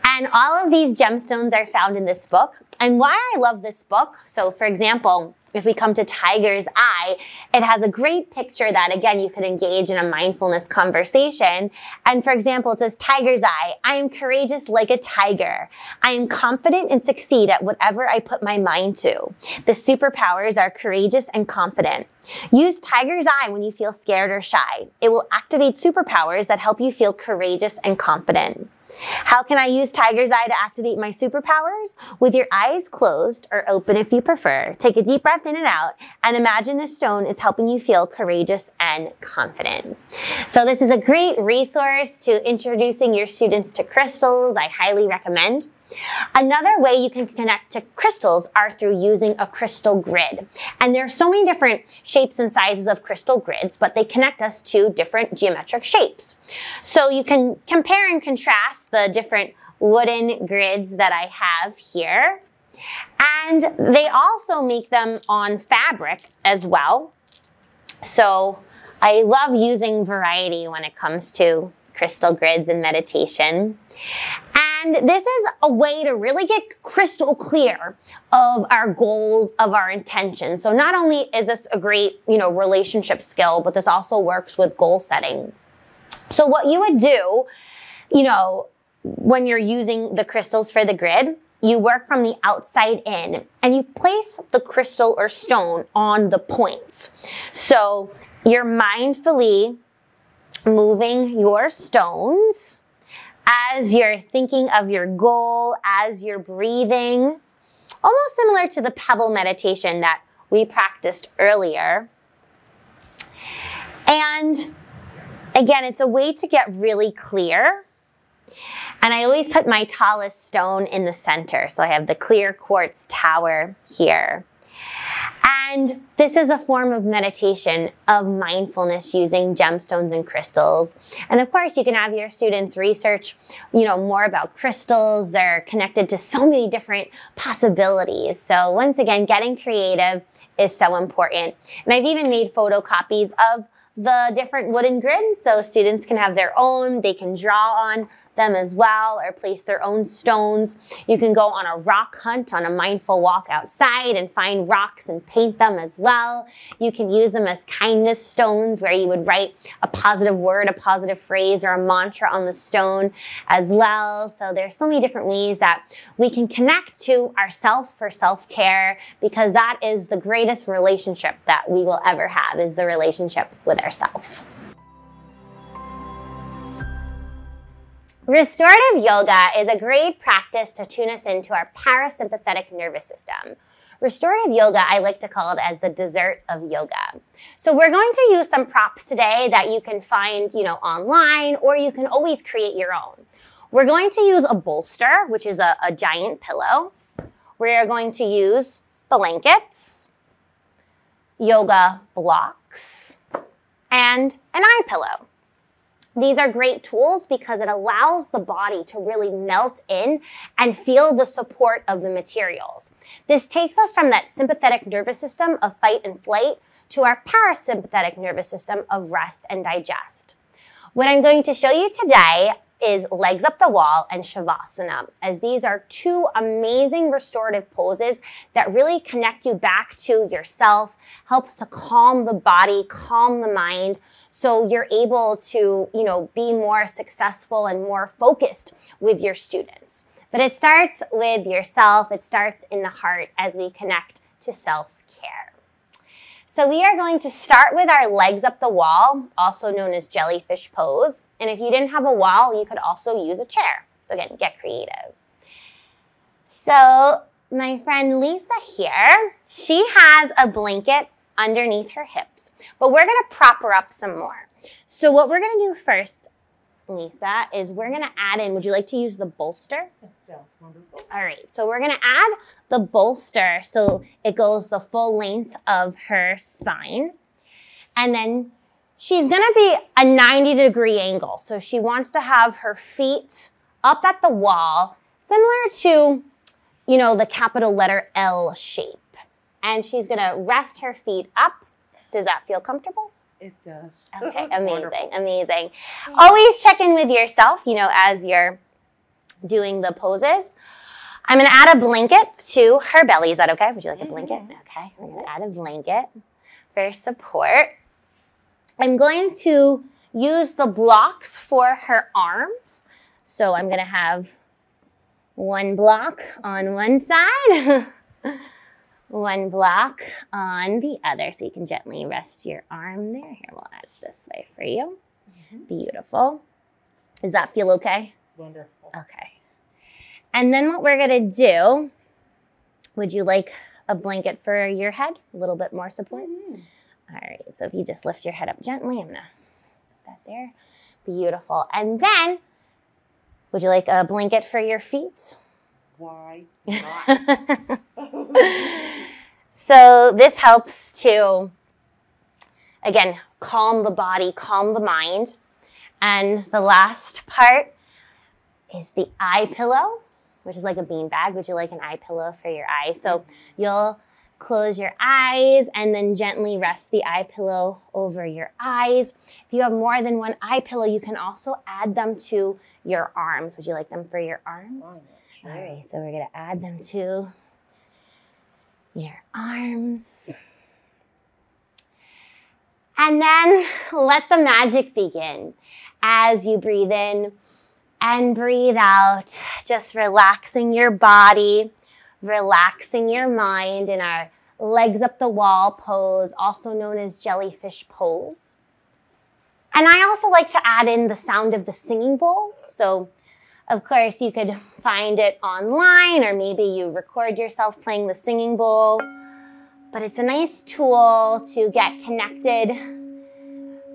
And all of these gemstones are found in this book. And why I love this book, so for example, if we come to Tiger's Eye, it has a great picture that, again, you could engage in a mindfulness conversation. And for example, it says, Tiger's Eye, I am courageous like a tiger. I am confident and succeed at whatever I put my mind to. The superpowers are courageous and confident. Use Tiger's Eye when you feel scared or shy. It will activate superpowers that help you feel courageous and confident. How can I use Tiger's Eye to activate my superpowers? With your eyes closed or open if you prefer, take a deep breath in and out and imagine this stone is helping you feel courageous and confident. So this is a great resource to introducing your students to crystals. I highly recommend. Another way you can connect to crystals are through using a crystal grid. And there are so many different shapes and sizes of crystal grids, but they connect us to different geometric shapes. So you can compare and contrast the different wooden grids that I have here. And they also make them on fabric as well. So I love using variety when it comes to crystal grids and meditation. And this is a way to really get crystal clear of our goals, of our intentions. So not only is this a great, you know, relationship skill, but this also works with goal setting. So what you would do, you know, when you're using the crystals for the grid, you work from the outside in and you place the crystal or stone on the points. So you're mindfully moving your stones as you're thinking of your goal, as you're breathing, almost similar to the pebble meditation that we practiced earlier. And again, it's a way to get really clear. And I always put my tallest stone in the center. So I have the clear quartz tower here. And this is a form of meditation, of mindfulness using gemstones and crystals. And of course, you can have your students research, you know, more about crystals. They're connected to so many different possibilities. So once again, getting creative is so important. And I've even made photocopies of the different wooden grids so students can have their own. They can draw on them as well or place their own stones. You can go on a rock hunt on a mindful walk outside and find rocks and paint them as well. You can use them as kindness stones where you would write a positive word, a positive phrase, or a mantra on the stone as well. So there's so many different ways that we can connect to ourself for self-care because that is the greatest relationship that we will ever have is the relationship with ourself. Restorative yoga is a great practice to tune us into our parasympathetic nervous system. Restorative yoga, I like to call it as the dessert of yoga. So we're going to use some props today that you can find, you know, online or you can always create your own. We're going to use a bolster, which is a, a giant pillow. We're going to use blankets, yoga blocks, and an eye pillow. These are great tools because it allows the body to really melt in and feel the support of the materials. This takes us from that sympathetic nervous system of fight and flight to our parasympathetic nervous system of rest and digest. What I'm going to show you today is legs up the wall and Shavasana, as these are two amazing restorative poses that really connect you back to yourself, helps to calm the body, calm the mind, so you're able to, you know, be more successful and more focused with your students. But it starts with yourself, it starts in the heart as we connect to self-care. So we are going to start with our legs up the wall, also known as jellyfish pose. And if you didn't have a wall, you could also use a chair. So again, get creative. So my friend Lisa here, she has a blanket underneath her hips, but we're gonna prop her up some more. So what we're gonna do first, Lisa, is we're gonna add in, would you like to use the bolster? That sounds wonderful. All right, so we're gonna add the bolster so it goes the full length of her spine. And then she's gonna be a 90 degree angle. So she wants to have her feet up at the wall, similar to, you know, the capital letter L shape. And she's gonna rest her feet up. Does that feel comfortable? It does. Okay, amazing, Wonderful. amazing. Always check in with yourself, you know, as you're doing the poses. I'm gonna add a blanket to her belly. Is that okay? Would you like a blanket? Mm-hmm. Okay, I'm gonna add a blanket for support. I'm going to use the blocks for her arms. So I'm gonna have one block on one side, one block on the other. So you can gently rest your arm there. Here, we'll add it this way for you. Beautiful. Does that feel okay? Wonderful. Okay. And then what we're gonna do, would you like a blanket for your head? A little bit more support? Mhm. All right, so if you just lift your head up gently, I'm gonna put that there. Beautiful. And then, would you like a blanket for your feet? Why not? so this helps to, again, calm the body, calm the mind. And the last part is the eye pillow, which is like a bean bag. Would you like an eye pillow for your eyes? So you'll close your eyes and then gently rest the eye pillow over your eyes. If you have more than one eye pillow, you can also add them to your arms. Would you like them for your arms? Oh, Not? All right, so we're gonna add them to your arms. And then let the magic begin as you breathe in and breathe out, just relaxing your body, relaxing your mind in our legs up the wall pose, also known as jellyfish pose. And I also like to add in the sound of the singing bowl. So of course, you could find it online or maybe you record yourself playing the singing bowl. But it's a nice tool to get connected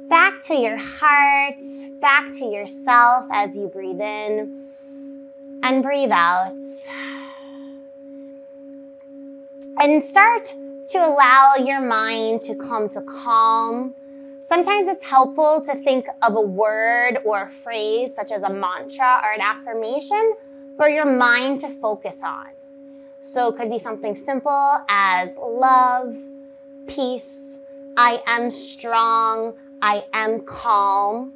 back to your heart, back to yourself as you breathe in and breathe out. And start to allow your mind to come to calm Sometimes it's helpful to think of a word or a phrase, such as a mantra or an affirmation, for your mind to focus on. So it could be something simple as love, peace, I am strong, I am calm.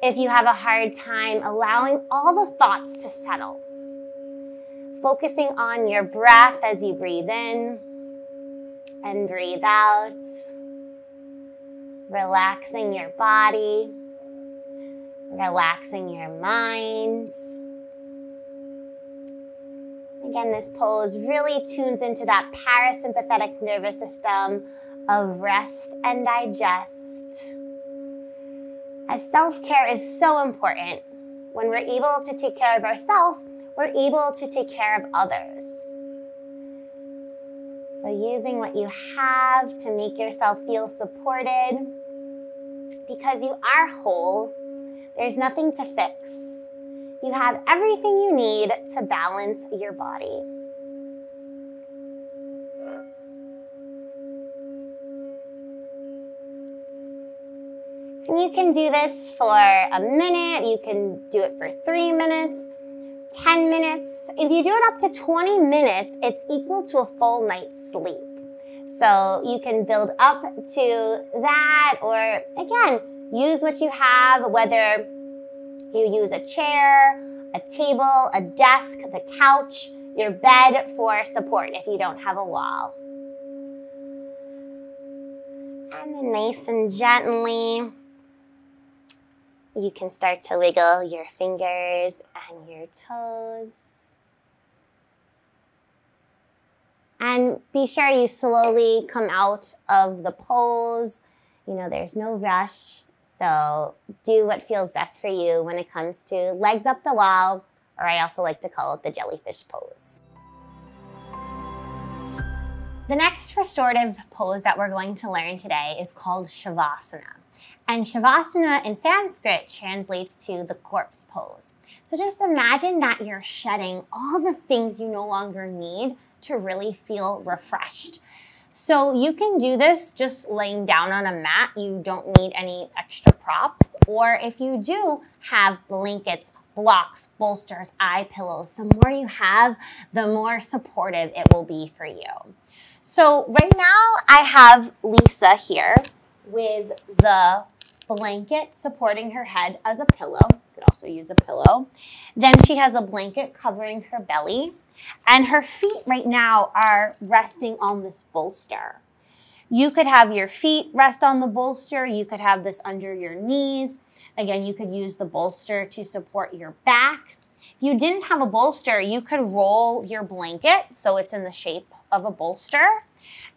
If you have a hard time allowing all the thoughts to settle, focusing on your breath as you breathe in and breathe out, relaxing your body, relaxing your minds. Again, this pose really tunes into that parasympathetic nervous system of rest and digest. As self care is so important, when we're able to take care of ourselves, we're able to take care of others. So, using what you have to make yourself feel supported, because you are whole, there's nothing to fix. You have everything you need to balance your body. And you can do this for a minute, you can do it for three minutes, 10 minutes. If you do it up to 20 minutes, it's equal to a full night's sleep. So you can build up to that, or again, use what you have, whether you use a chair, a table, a desk, the couch, your bed for support if you don't have a wall. And then nice and gently, you can start to wiggle your fingers and your toes. And be sure you slowly come out of the pose. You know, there's no rush. So do what feels best for you when it comes to legs up the wall, or I also like to call it the jellyfish pose. The next restorative pose that we're going to learn today is called Shavasana. And Shavasana in Sanskrit translates to the corpse pose. So just imagine that you're shedding all the things you no longer need to really feel refreshed. So you can do this just laying down on a mat. You don't need any extra props. Or if you do have blankets, blocks, bolsters, eye pillows, the more you have, the more supportive it will be for you. So right now I have Lisa here with the blanket supporting her head as a pillow. You could also use a pillow. Then she has a blanket covering her belly. And her feet right now are resting on this bolster. You could have your feet rest on the bolster. You could have this under your knees. Again, you could use the bolster to support your back. If you didn't have a bolster, you could roll your blanket so it's in the shape of a bolster.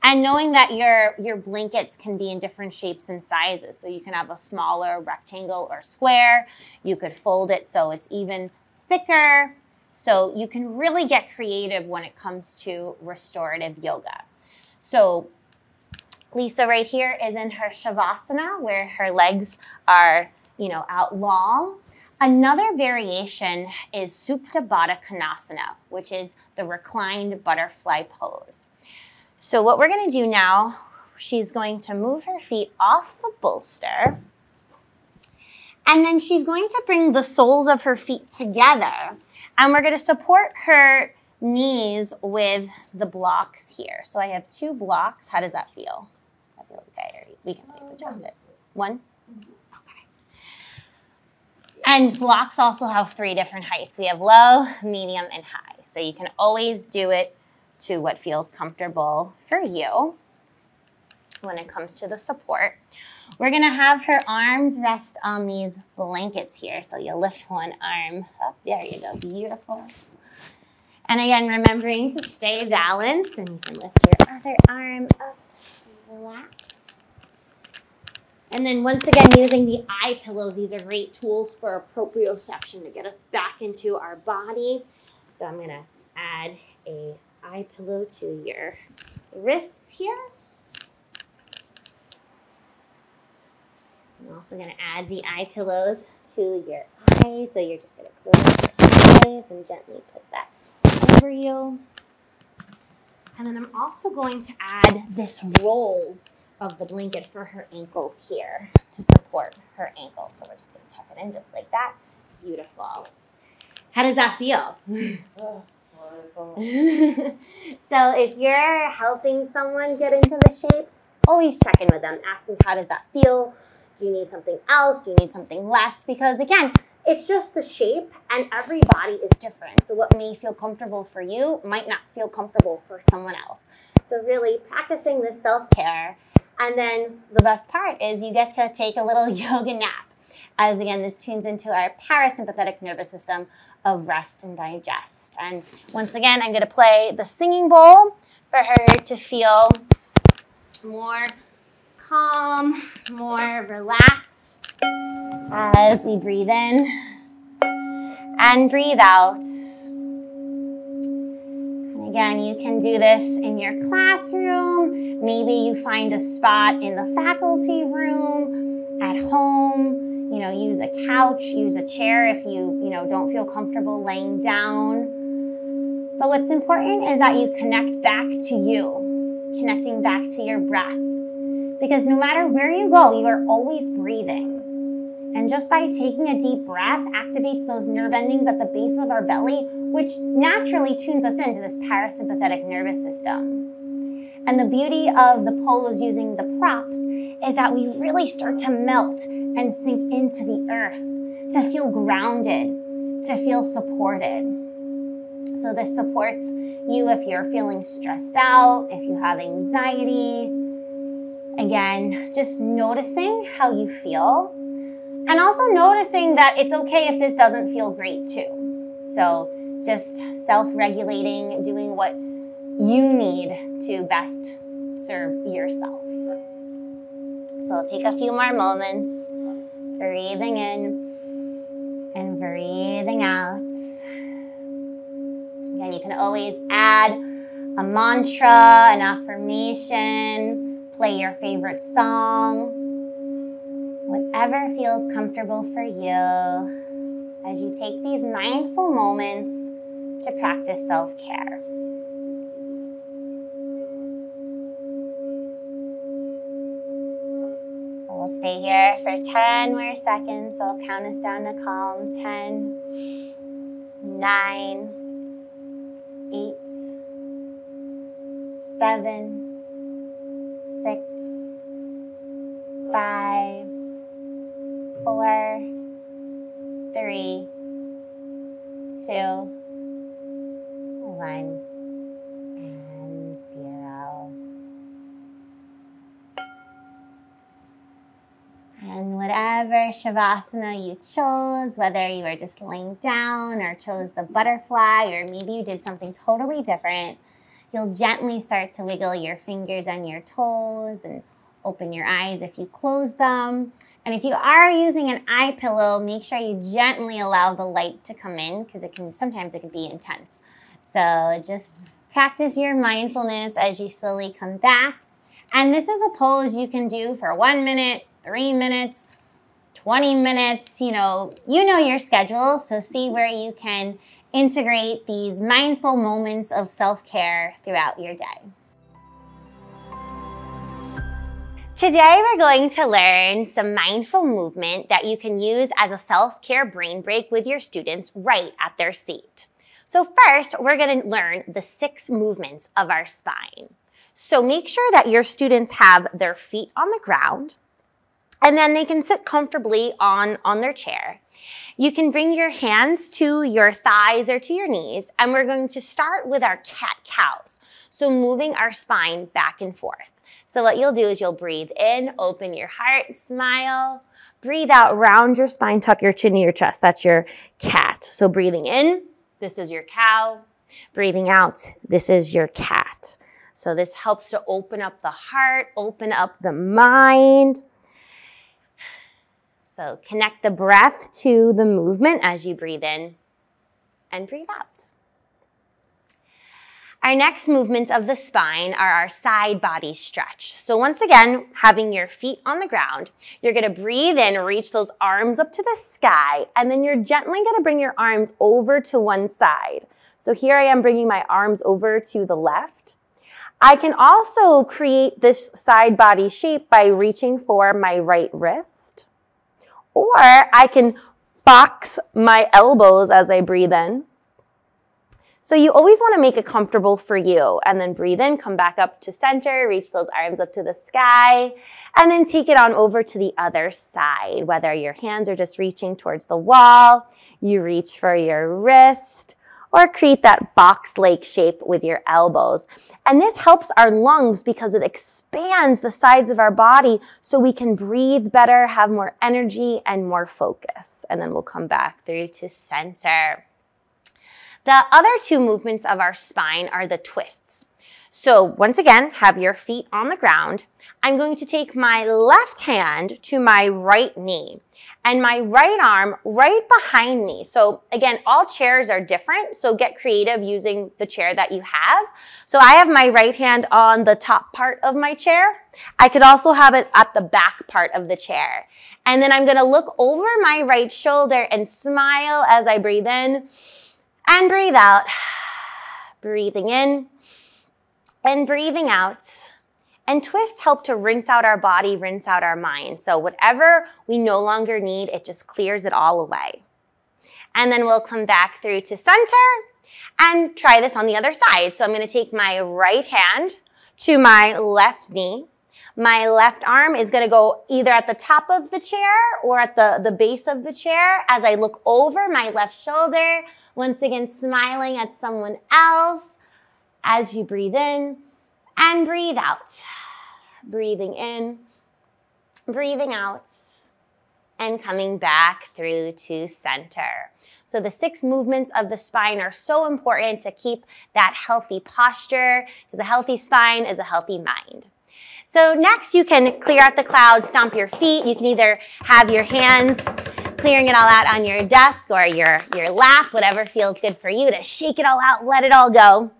And knowing that your, your blankets can be in different shapes and sizes. So you can have a smaller rectangle or square. You could fold it so it's even thicker. So you can really get creative when it comes to restorative yoga. So Lisa right here is in her Shavasana where her legs are, you know, out long. Another variation is Supta Baddha Konasana, which is the reclined butterfly pose. So what we're gonna do now, she's going to move her feet off the bolster and then she's going to bring the soles of her feet together and we're gonna support her knees with the blocks here. So I have two blocks. How does that feel? That feel okay? We can oh, always adjust it. One? Okay. And blocks also have three different heights. We have low, medium, and high. So you can always do it to what feels comfortable for you when it comes to the support. We're gonna have her arms rest on these blankets here. So you'll lift one arm up, there you go, beautiful. And again, remembering to stay balanced and you can lift your other arm up relax. And then once again, using the eye pillows, these are great tools for proprioception to get us back into our body. So I'm gonna add a eye pillow to your wrists here. I'm also going to add the eye pillows to your eyes. So you're just going to close your eyes and gently put that over you. And then I'm also going to add this roll of the blanket for her ankles here to support her ankles. So we're just going to tuck it in just like that. Beautiful. How does that feel? so if you're helping someone get into the shape, always check in with them. Ask them how does that feel? Do you need something else? Do you need something less? Because again, it's just the shape and every body is different. So what may feel comfortable for you might not feel comfortable for someone else. So really practicing this self-care. And then the best part is you get to take a little yoga nap. As again, this tunes into our parasympathetic nervous system of rest and digest. And once again, I'm gonna play the singing bowl for her to feel more calm, more relaxed as we breathe in and breathe out. And again, you can do this in your classroom. Maybe you find a spot in the faculty room, at home. You know, use a couch, use a chair if you, you know, don't feel comfortable laying down. But what's important is that you connect back to you, connecting back to your breath. Because no matter where you go, you are always breathing. And just by taking a deep breath activates those nerve endings at the base of our belly, which naturally tunes us into this parasympathetic nervous system. And the beauty of the pose using the props is that we really start to melt and sink into the earth, to feel grounded, to feel supported. So this supports you if you're feeling stressed out, if you have anxiety. Again, just noticing how you feel and also noticing that it's okay if this doesn't feel great too. So just self-regulating, doing what you need to best serve yourself. So I'll take a few more moments, breathing in and breathing out. Again, you can always add a mantra, an affirmation, play your favorite song, whatever feels comfortable for you as you take these mindful moments to practice self care. Stay here for 10 more seconds. I'll count us down to calm. 10, 9, 8, 7, 6, 5, 4, 3, 2, 1. Whatever Shavasana you chose, whether you were just laying down or chose the butterfly, or maybe you did something totally different, you'll gently start to wiggle your fingers and your toes and open your eyes if you close them. And if you are using an eye pillow, make sure you gently allow the light to come in because it can sometimes it can be intense. So just practice your mindfulness as you slowly come back. And this is a pose you can do for one minute, three minutes, 20 minutes, you know, you know your schedule. So see where you can integrate these mindful moments of self-care throughout your day. Today, we're going to learn some mindful movement that you can use as a self-care brain break with your students right at their seat. So first, we're gonna learn the six movements of our spine. So make sure that your students have their feet on the ground, and then they can sit comfortably on, on their chair. You can bring your hands to your thighs or to your knees, and we're going to start with our cat-cows. So moving our spine back and forth. So what you'll do is you'll breathe in, open your heart, smile. Breathe out, round your spine, tuck your chin to your chest. That's your cat. So breathing in, this is your cow. Breathing out, this is your cat. So this helps to open up the heart, open up the mind. So connect the breath to the movement as you breathe in and breathe out. Our next movements of the spine are our side body stretch. So once again, having your feet on the ground, you're gonna breathe in, reach those arms up to the sky, and then you're gently gonna bring your arms over to one side. So here I am bringing my arms over to the left. I can also create this side body shape by reaching for my right wrist, or I can box my elbows as I breathe in So you always want to make it comfortable for you and then breathe in, come back up to center, reach those arms up to the sky, and then take it on over to the other side. Whether your hands are just reaching towards the wall, you reach for your wrist, or create that box like shape with your elbows. And this helps our lungs because it expands the sides of our body so we can breathe better, have more energy, and more focus. And then we'll come back through to center. The other two movements of our spine are the twists. So once again, have your feet on the ground. I'm going to take my left hand to my right knee and my right arm right behind me. So again, all chairs are different, so get creative using the chair that you have. So I have my right hand on the top part of my chair. I could also have it at the back part of the chair. And then I'm gonna look over my right shoulder and smile as I breathe in and breathe out. breathing in and breathing out. And twists help to rinse out our body, rinse out our mind. So whatever we no longer need, it just clears it all away. And then we'll come back through to center and try this on the other side. So I'm gonna take my right hand to my left knee. My left arm is gonna go either at the top of the chair or at the, the base of the chair as I look over my left shoulder, once again smiling at someone else as you breathe in and breathe out. Breathing in, breathing out, and coming back through to center. So the six movements of the spine are so important to keep that healthy posture because a healthy spine is a healthy mind. So next you can clear out the clouds, stomp your feet. You can either have your hands clearing it all out on your desk or your, your lap, whatever feels good for you to shake it all out, let it all go.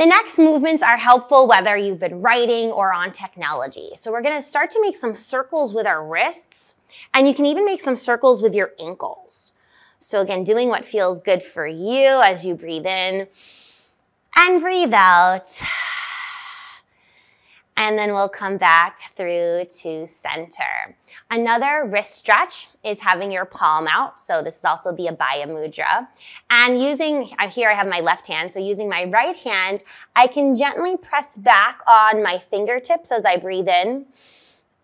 The next movements are helpful whether you've been writing or on technology. So we're gonna start to make some circles with our wrists, and you can even make some circles with your ankles. So again, doing what feels good for you as you breathe in and breathe out. And then we'll come back through to center. Another wrist stretch is having your palm out. So this is also the Abhaya Mudra. And using, uh, here I have my left hand. So using my right hand, I can gently press back on my fingertips as I breathe in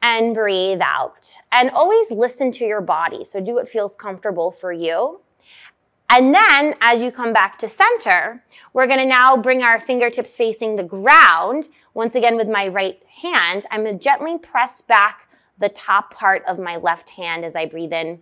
and breathe out. And always listen to your body. So do what feels comfortable for you. And then as you come back to center, we're gonna now bring our fingertips facing the ground. Once again with my right hand, I'm gonna gently press back the top part of my left hand as I breathe in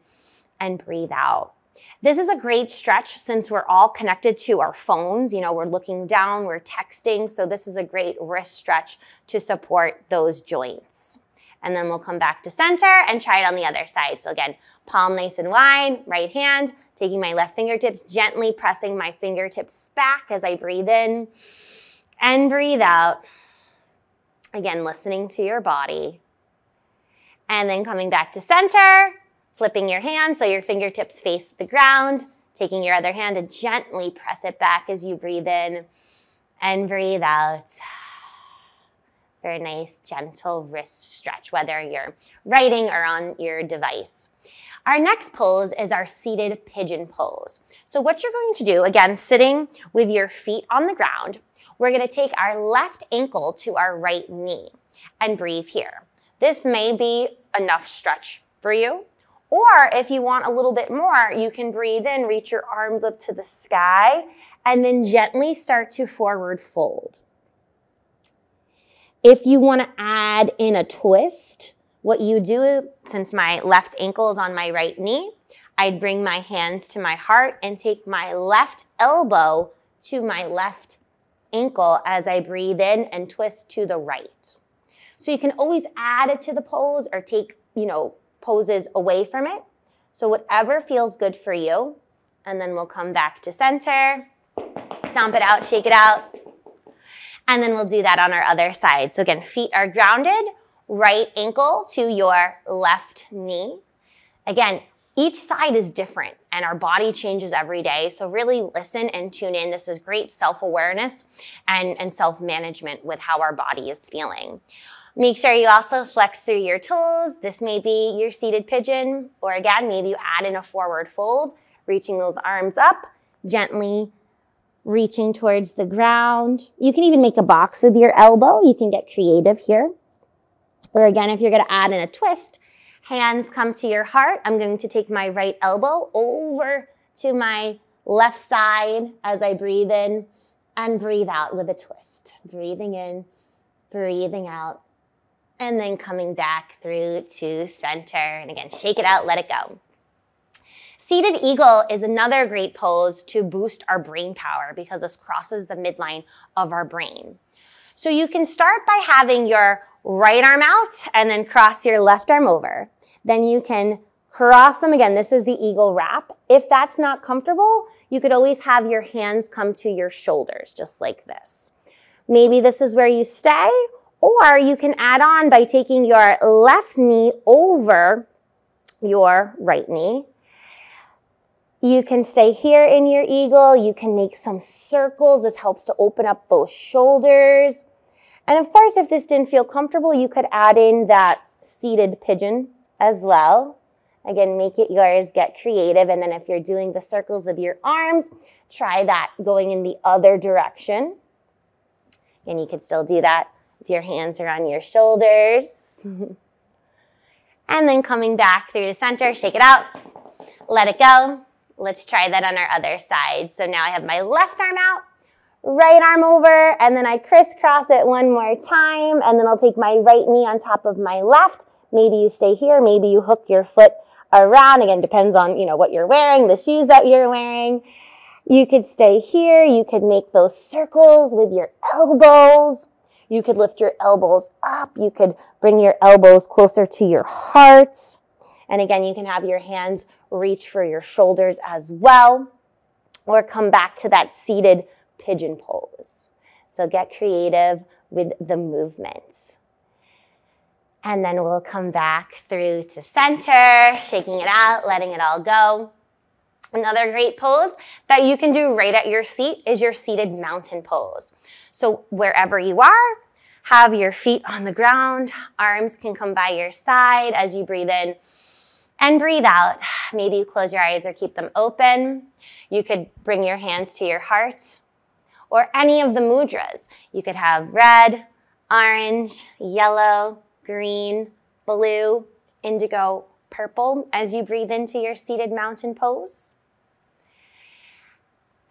and breathe out. This is a great stretch since we're all connected to our phones. You know, we're looking down, we're texting. So this is a great wrist stretch to support those joints. And then we'll come back to center and try it on the other side. So again, palm nice and wide, right hand, taking my left fingertips, gently pressing my fingertips back as I breathe in and breathe out. Again, listening to your body. And then coming back to center, flipping your hand so your fingertips face the ground, taking your other hand to gently press it back as you breathe in and breathe out. Very nice, gentle wrist stretch, whether you're writing or on your device. Our next pose is our seated pigeon pose. So what you're going to do, again, sitting with your feet on the ground, we're gonna take our left ankle to our right knee and breathe here. This may be enough stretch for you. Or if you want a little bit more, you can breathe in, reach your arms up to the sky, and then gently start to forward fold. If you wanna add in a twist, what you do, since my left ankle is on my right knee, I'd bring my hands to my heart and take my left elbow to my left ankle as I breathe in and twist to the right. So you can always add it to the pose or take, you know, poses away from it. So whatever feels good for you. And then we'll come back to center, stomp it out, shake it out. And then we'll do that on our other side. So again, feet are grounded right ankle to your left knee. Again, each side is different and our body changes every day. So really listen and tune in. This is great self-awareness and, and self-management with how our body is feeling. Make sure you also flex through your toes. This may be your seated pigeon, or again, maybe you add in a forward fold, reaching those arms up, gently reaching towards the ground. You can even make a box with your elbow. You can get creative here. Or again, if you're gonna add in a twist, hands come to your heart. I'm going to take my right elbow over to my left side as I breathe in and breathe out with a twist. Breathing in, breathing out, and then coming back through to center. And again, shake it out, let it go. Seated eagle is another great pose to boost our brain power because this crosses the midline of our brain. So you can start by having your right arm out and then cross your left arm over. Then you can cross them again. This is the eagle wrap. If that's not comfortable, you could always have your hands come to your shoulders, just like this. Maybe this is where you stay, or you can add on by taking your left knee over your right knee. You can stay here in your eagle. You can make some circles. This helps to open up those shoulders. And of course, if this didn't feel comfortable, you could add in that seated pigeon as well. Again, make it yours, get creative. And then if you're doing the circles with your arms, try that going in the other direction. And you could still do that if your hands are on your shoulders. and then coming back through the center, shake it out, let it go. Let's try that on our other side. So now I have my left arm out, right arm over, and then I crisscross it one more time, and then I'll take my right knee on top of my left. Maybe you stay here, maybe you hook your foot around. Again, depends on, you know, what you're wearing, the shoes that you're wearing. You could stay here. You could make those circles with your elbows. You could lift your elbows up. You could bring your elbows closer to your heart. And again, you can have your hands reach for your shoulders as well, or come back to that seated pigeon pose. So get creative with the movements. And then we'll come back through to center, shaking it out, letting it all go. Another great pose that you can do right at your seat is your seated mountain pose. So wherever you are, have your feet on the ground, arms can come by your side as you breathe in and breathe out. Maybe you close your eyes or keep them open. You could bring your hands to your heart or any of the mudras. You could have red, orange, yellow, green, blue, indigo, purple as you breathe into your seated mountain pose.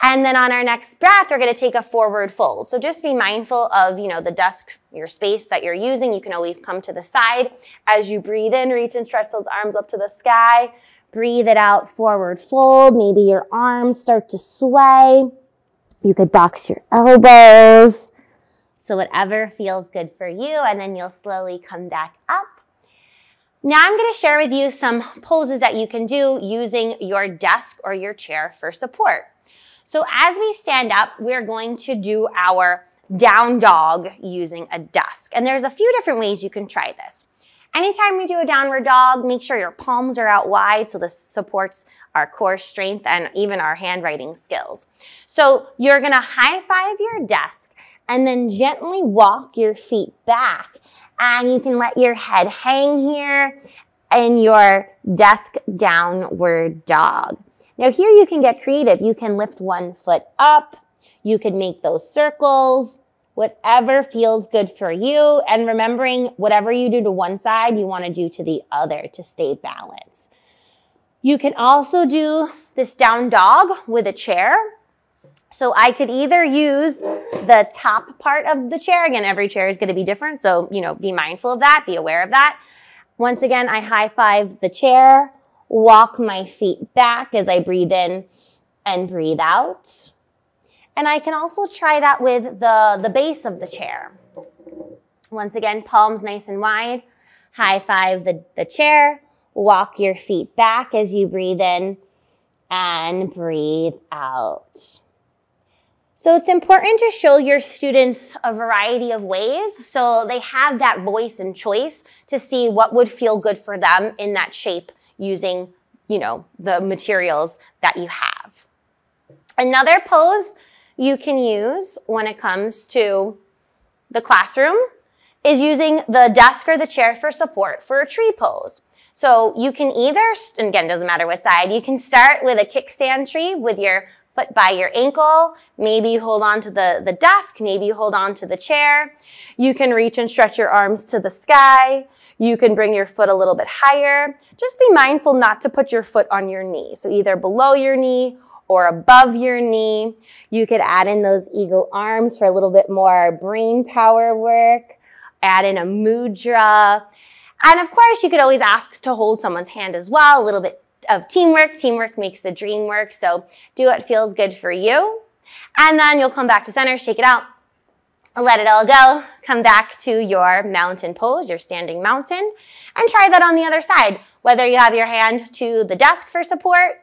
And then on our next breath, we're gonna take a forward fold. So just be mindful of, you know, the desk, your space that you're using. You can always come to the side. As you breathe in, reach and stretch those arms up to the sky. Breathe it out, forward fold. Maybe your arms start to sway. You could box your elbows. So whatever feels good for you, and then you'll slowly come back up. Now I'm gonna share with you some poses that you can do using your desk or your chair for support. So as we stand up, we're going to do our down dog using a desk. And there's a few different ways you can try this. Anytime we do a downward dog, make sure your palms are out wide so this supports our core strength and even our handwriting skills. So you're gonna high five your desk and then gently walk your feet back. And you can let your head hang here in your desk downward dog. Now here you can get creative. You can lift one foot up. You can make those circles, whatever feels good for you. And remembering whatever you do to one side, you want to do to the other to stay balanced. You can also do this down dog with a chair. So I could either use the top part of the chair. Again, every chair is going to be different. So, you know, be mindful of that. Be aware of that. Once again, I high five the chair walk my feet back as I breathe in and breathe out. And I can also try that with the, the base of the chair. Once again, palms nice and wide. High five the, the chair. Walk your feet back as you breathe in and breathe out. So it's important to show your students a variety of ways so they have that voice and choice to see what would feel good for them in that shape using, you know, the materials that you have. Another pose you can use when it comes to the classroom is using the desk or the chair for support for a tree pose. So you can either, again, doesn't matter what side, you can start with a kickstand tree with your foot by your ankle. Maybe you hold on to the, the desk. Maybe you hold on to the chair. You can reach and stretch your arms to the sky. You can bring your foot a little bit higher. Just be mindful not to put your foot on your knee. So either below your knee or above your knee. You could add in those eagle arms for a little bit more brain power work. Add in a mudra. And of course, you could always ask to hold someone's hand as well, a little bit of teamwork. Teamwork makes the dream work. So do what feels good for you. And then you'll come back to center, shake it out, let it all go. Come back to your mountain pose, your standing mountain, and try that on the other side. Whether you have your hand to the desk for support,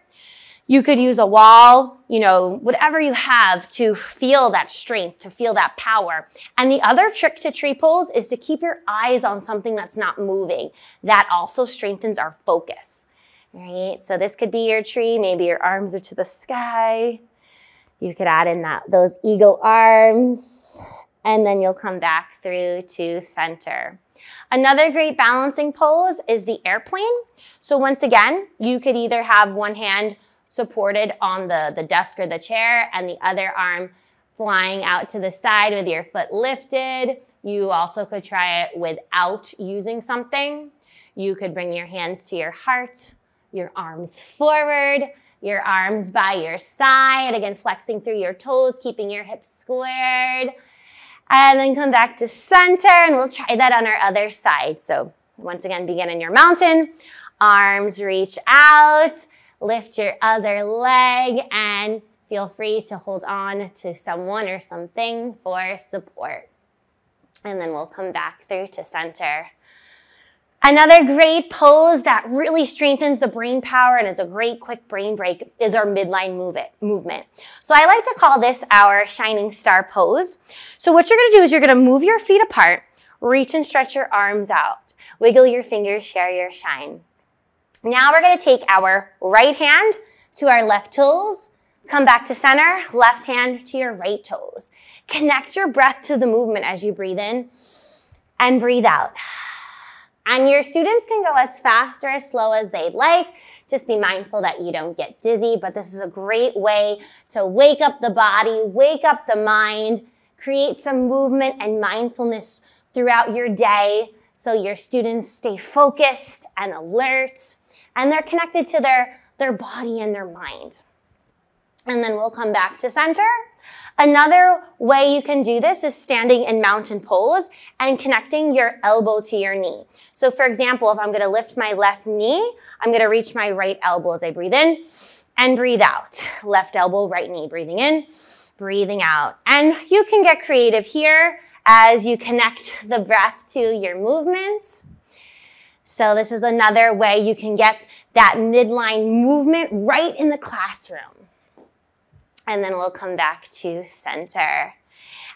you could use a wall, you know, whatever you have to feel that strength, to feel that power. And the other trick to tree pose is to keep your eyes on something that's not moving. That also strengthens our focus, right? So this could be your tree. Maybe your arms are to the sky. You could add in that those eagle arms, and then you'll come back through to center. Another great balancing pose is the airplane. So once again, you could either have one hand supported on the, the desk or the chair and the other arm flying out to the side with your foot lifted. You also could try it without using something. You could bring your hands to your heart, your arms forward, your arms by your side. Again, flexing through your toes, keeping your hips squared. And then come back to center and we'll try that on our other side. So once again, begin in your mountain. Arms reach out lift your other leg and feel free to hold on to someone or something for support. And then we'll come back through to center. Another great pose that really strengthens the brain power and is a great quick brain break is our midline move it, movement. So I like to call this our shining star pose. So what you're gonna do is you're gonna move your feet apart, reach and stretch your arms out, wiggle your fingers, share your shine. Now we're gonna take our right hand to our left toes, come back to center, left hand to your right toes. Connect your breath to the movement as you breathe in and breathe out. And your students can go as fast or as slow as they'd like. Just be mindful that you don't get dizzy, but this is a great way to wake up the body, wake up the mind, create some movement and mindfulness throughout your day so your students stay focused and alert and they're connected to their, their body and their mind. And then we'll come back to center. Another way you can do this is standing in mountain pose and connecting your elbow to your knee. So for example, if I'm gonna lift my left knee, I'm gonna reach my right elbow as I breathe in and breathe out. Left elbow, right knee, breathing in, breathing out. And you can get creative here as you connect the breath to your movement. So this is another way you can get that midline movement right in the classroom. And then we'll come back to center.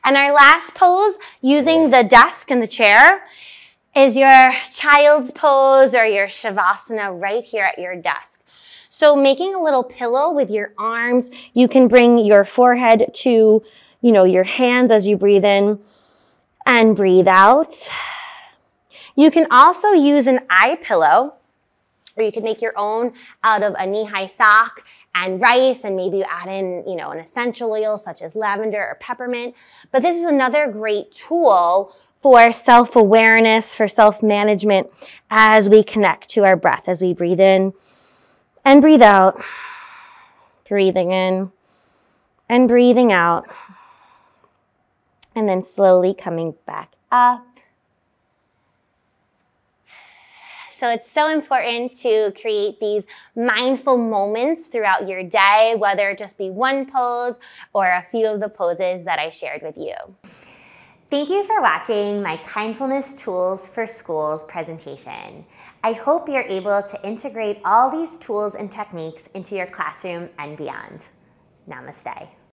And our last pose, using the desk and the chair, is your child's pose or your shavasana right here at your desk. So making a little pillow with your arms, you can bring your forehead to, you know, your hands as you breathe in and breathe out. You can also use an eye pillow, or you could make your own out of a knee-high sock and rice, and maybe you add in, you know, an essential oil such as lavender or peppermint. But this is another great tool for self-awareness, for self-management as we connect to our breath, as we breathe in and breathe out. Breathing in and breathing out. And then slowly coming back up So it's so important to create these mindful moments throughout your day, whether it just be one pose or a few of the poses that I shared with you. Thank you for watching my Kindfulness Tools for Schools presentation. I hope you're able to integrate all these tools and techniques into your classroom and beyond. Namaste.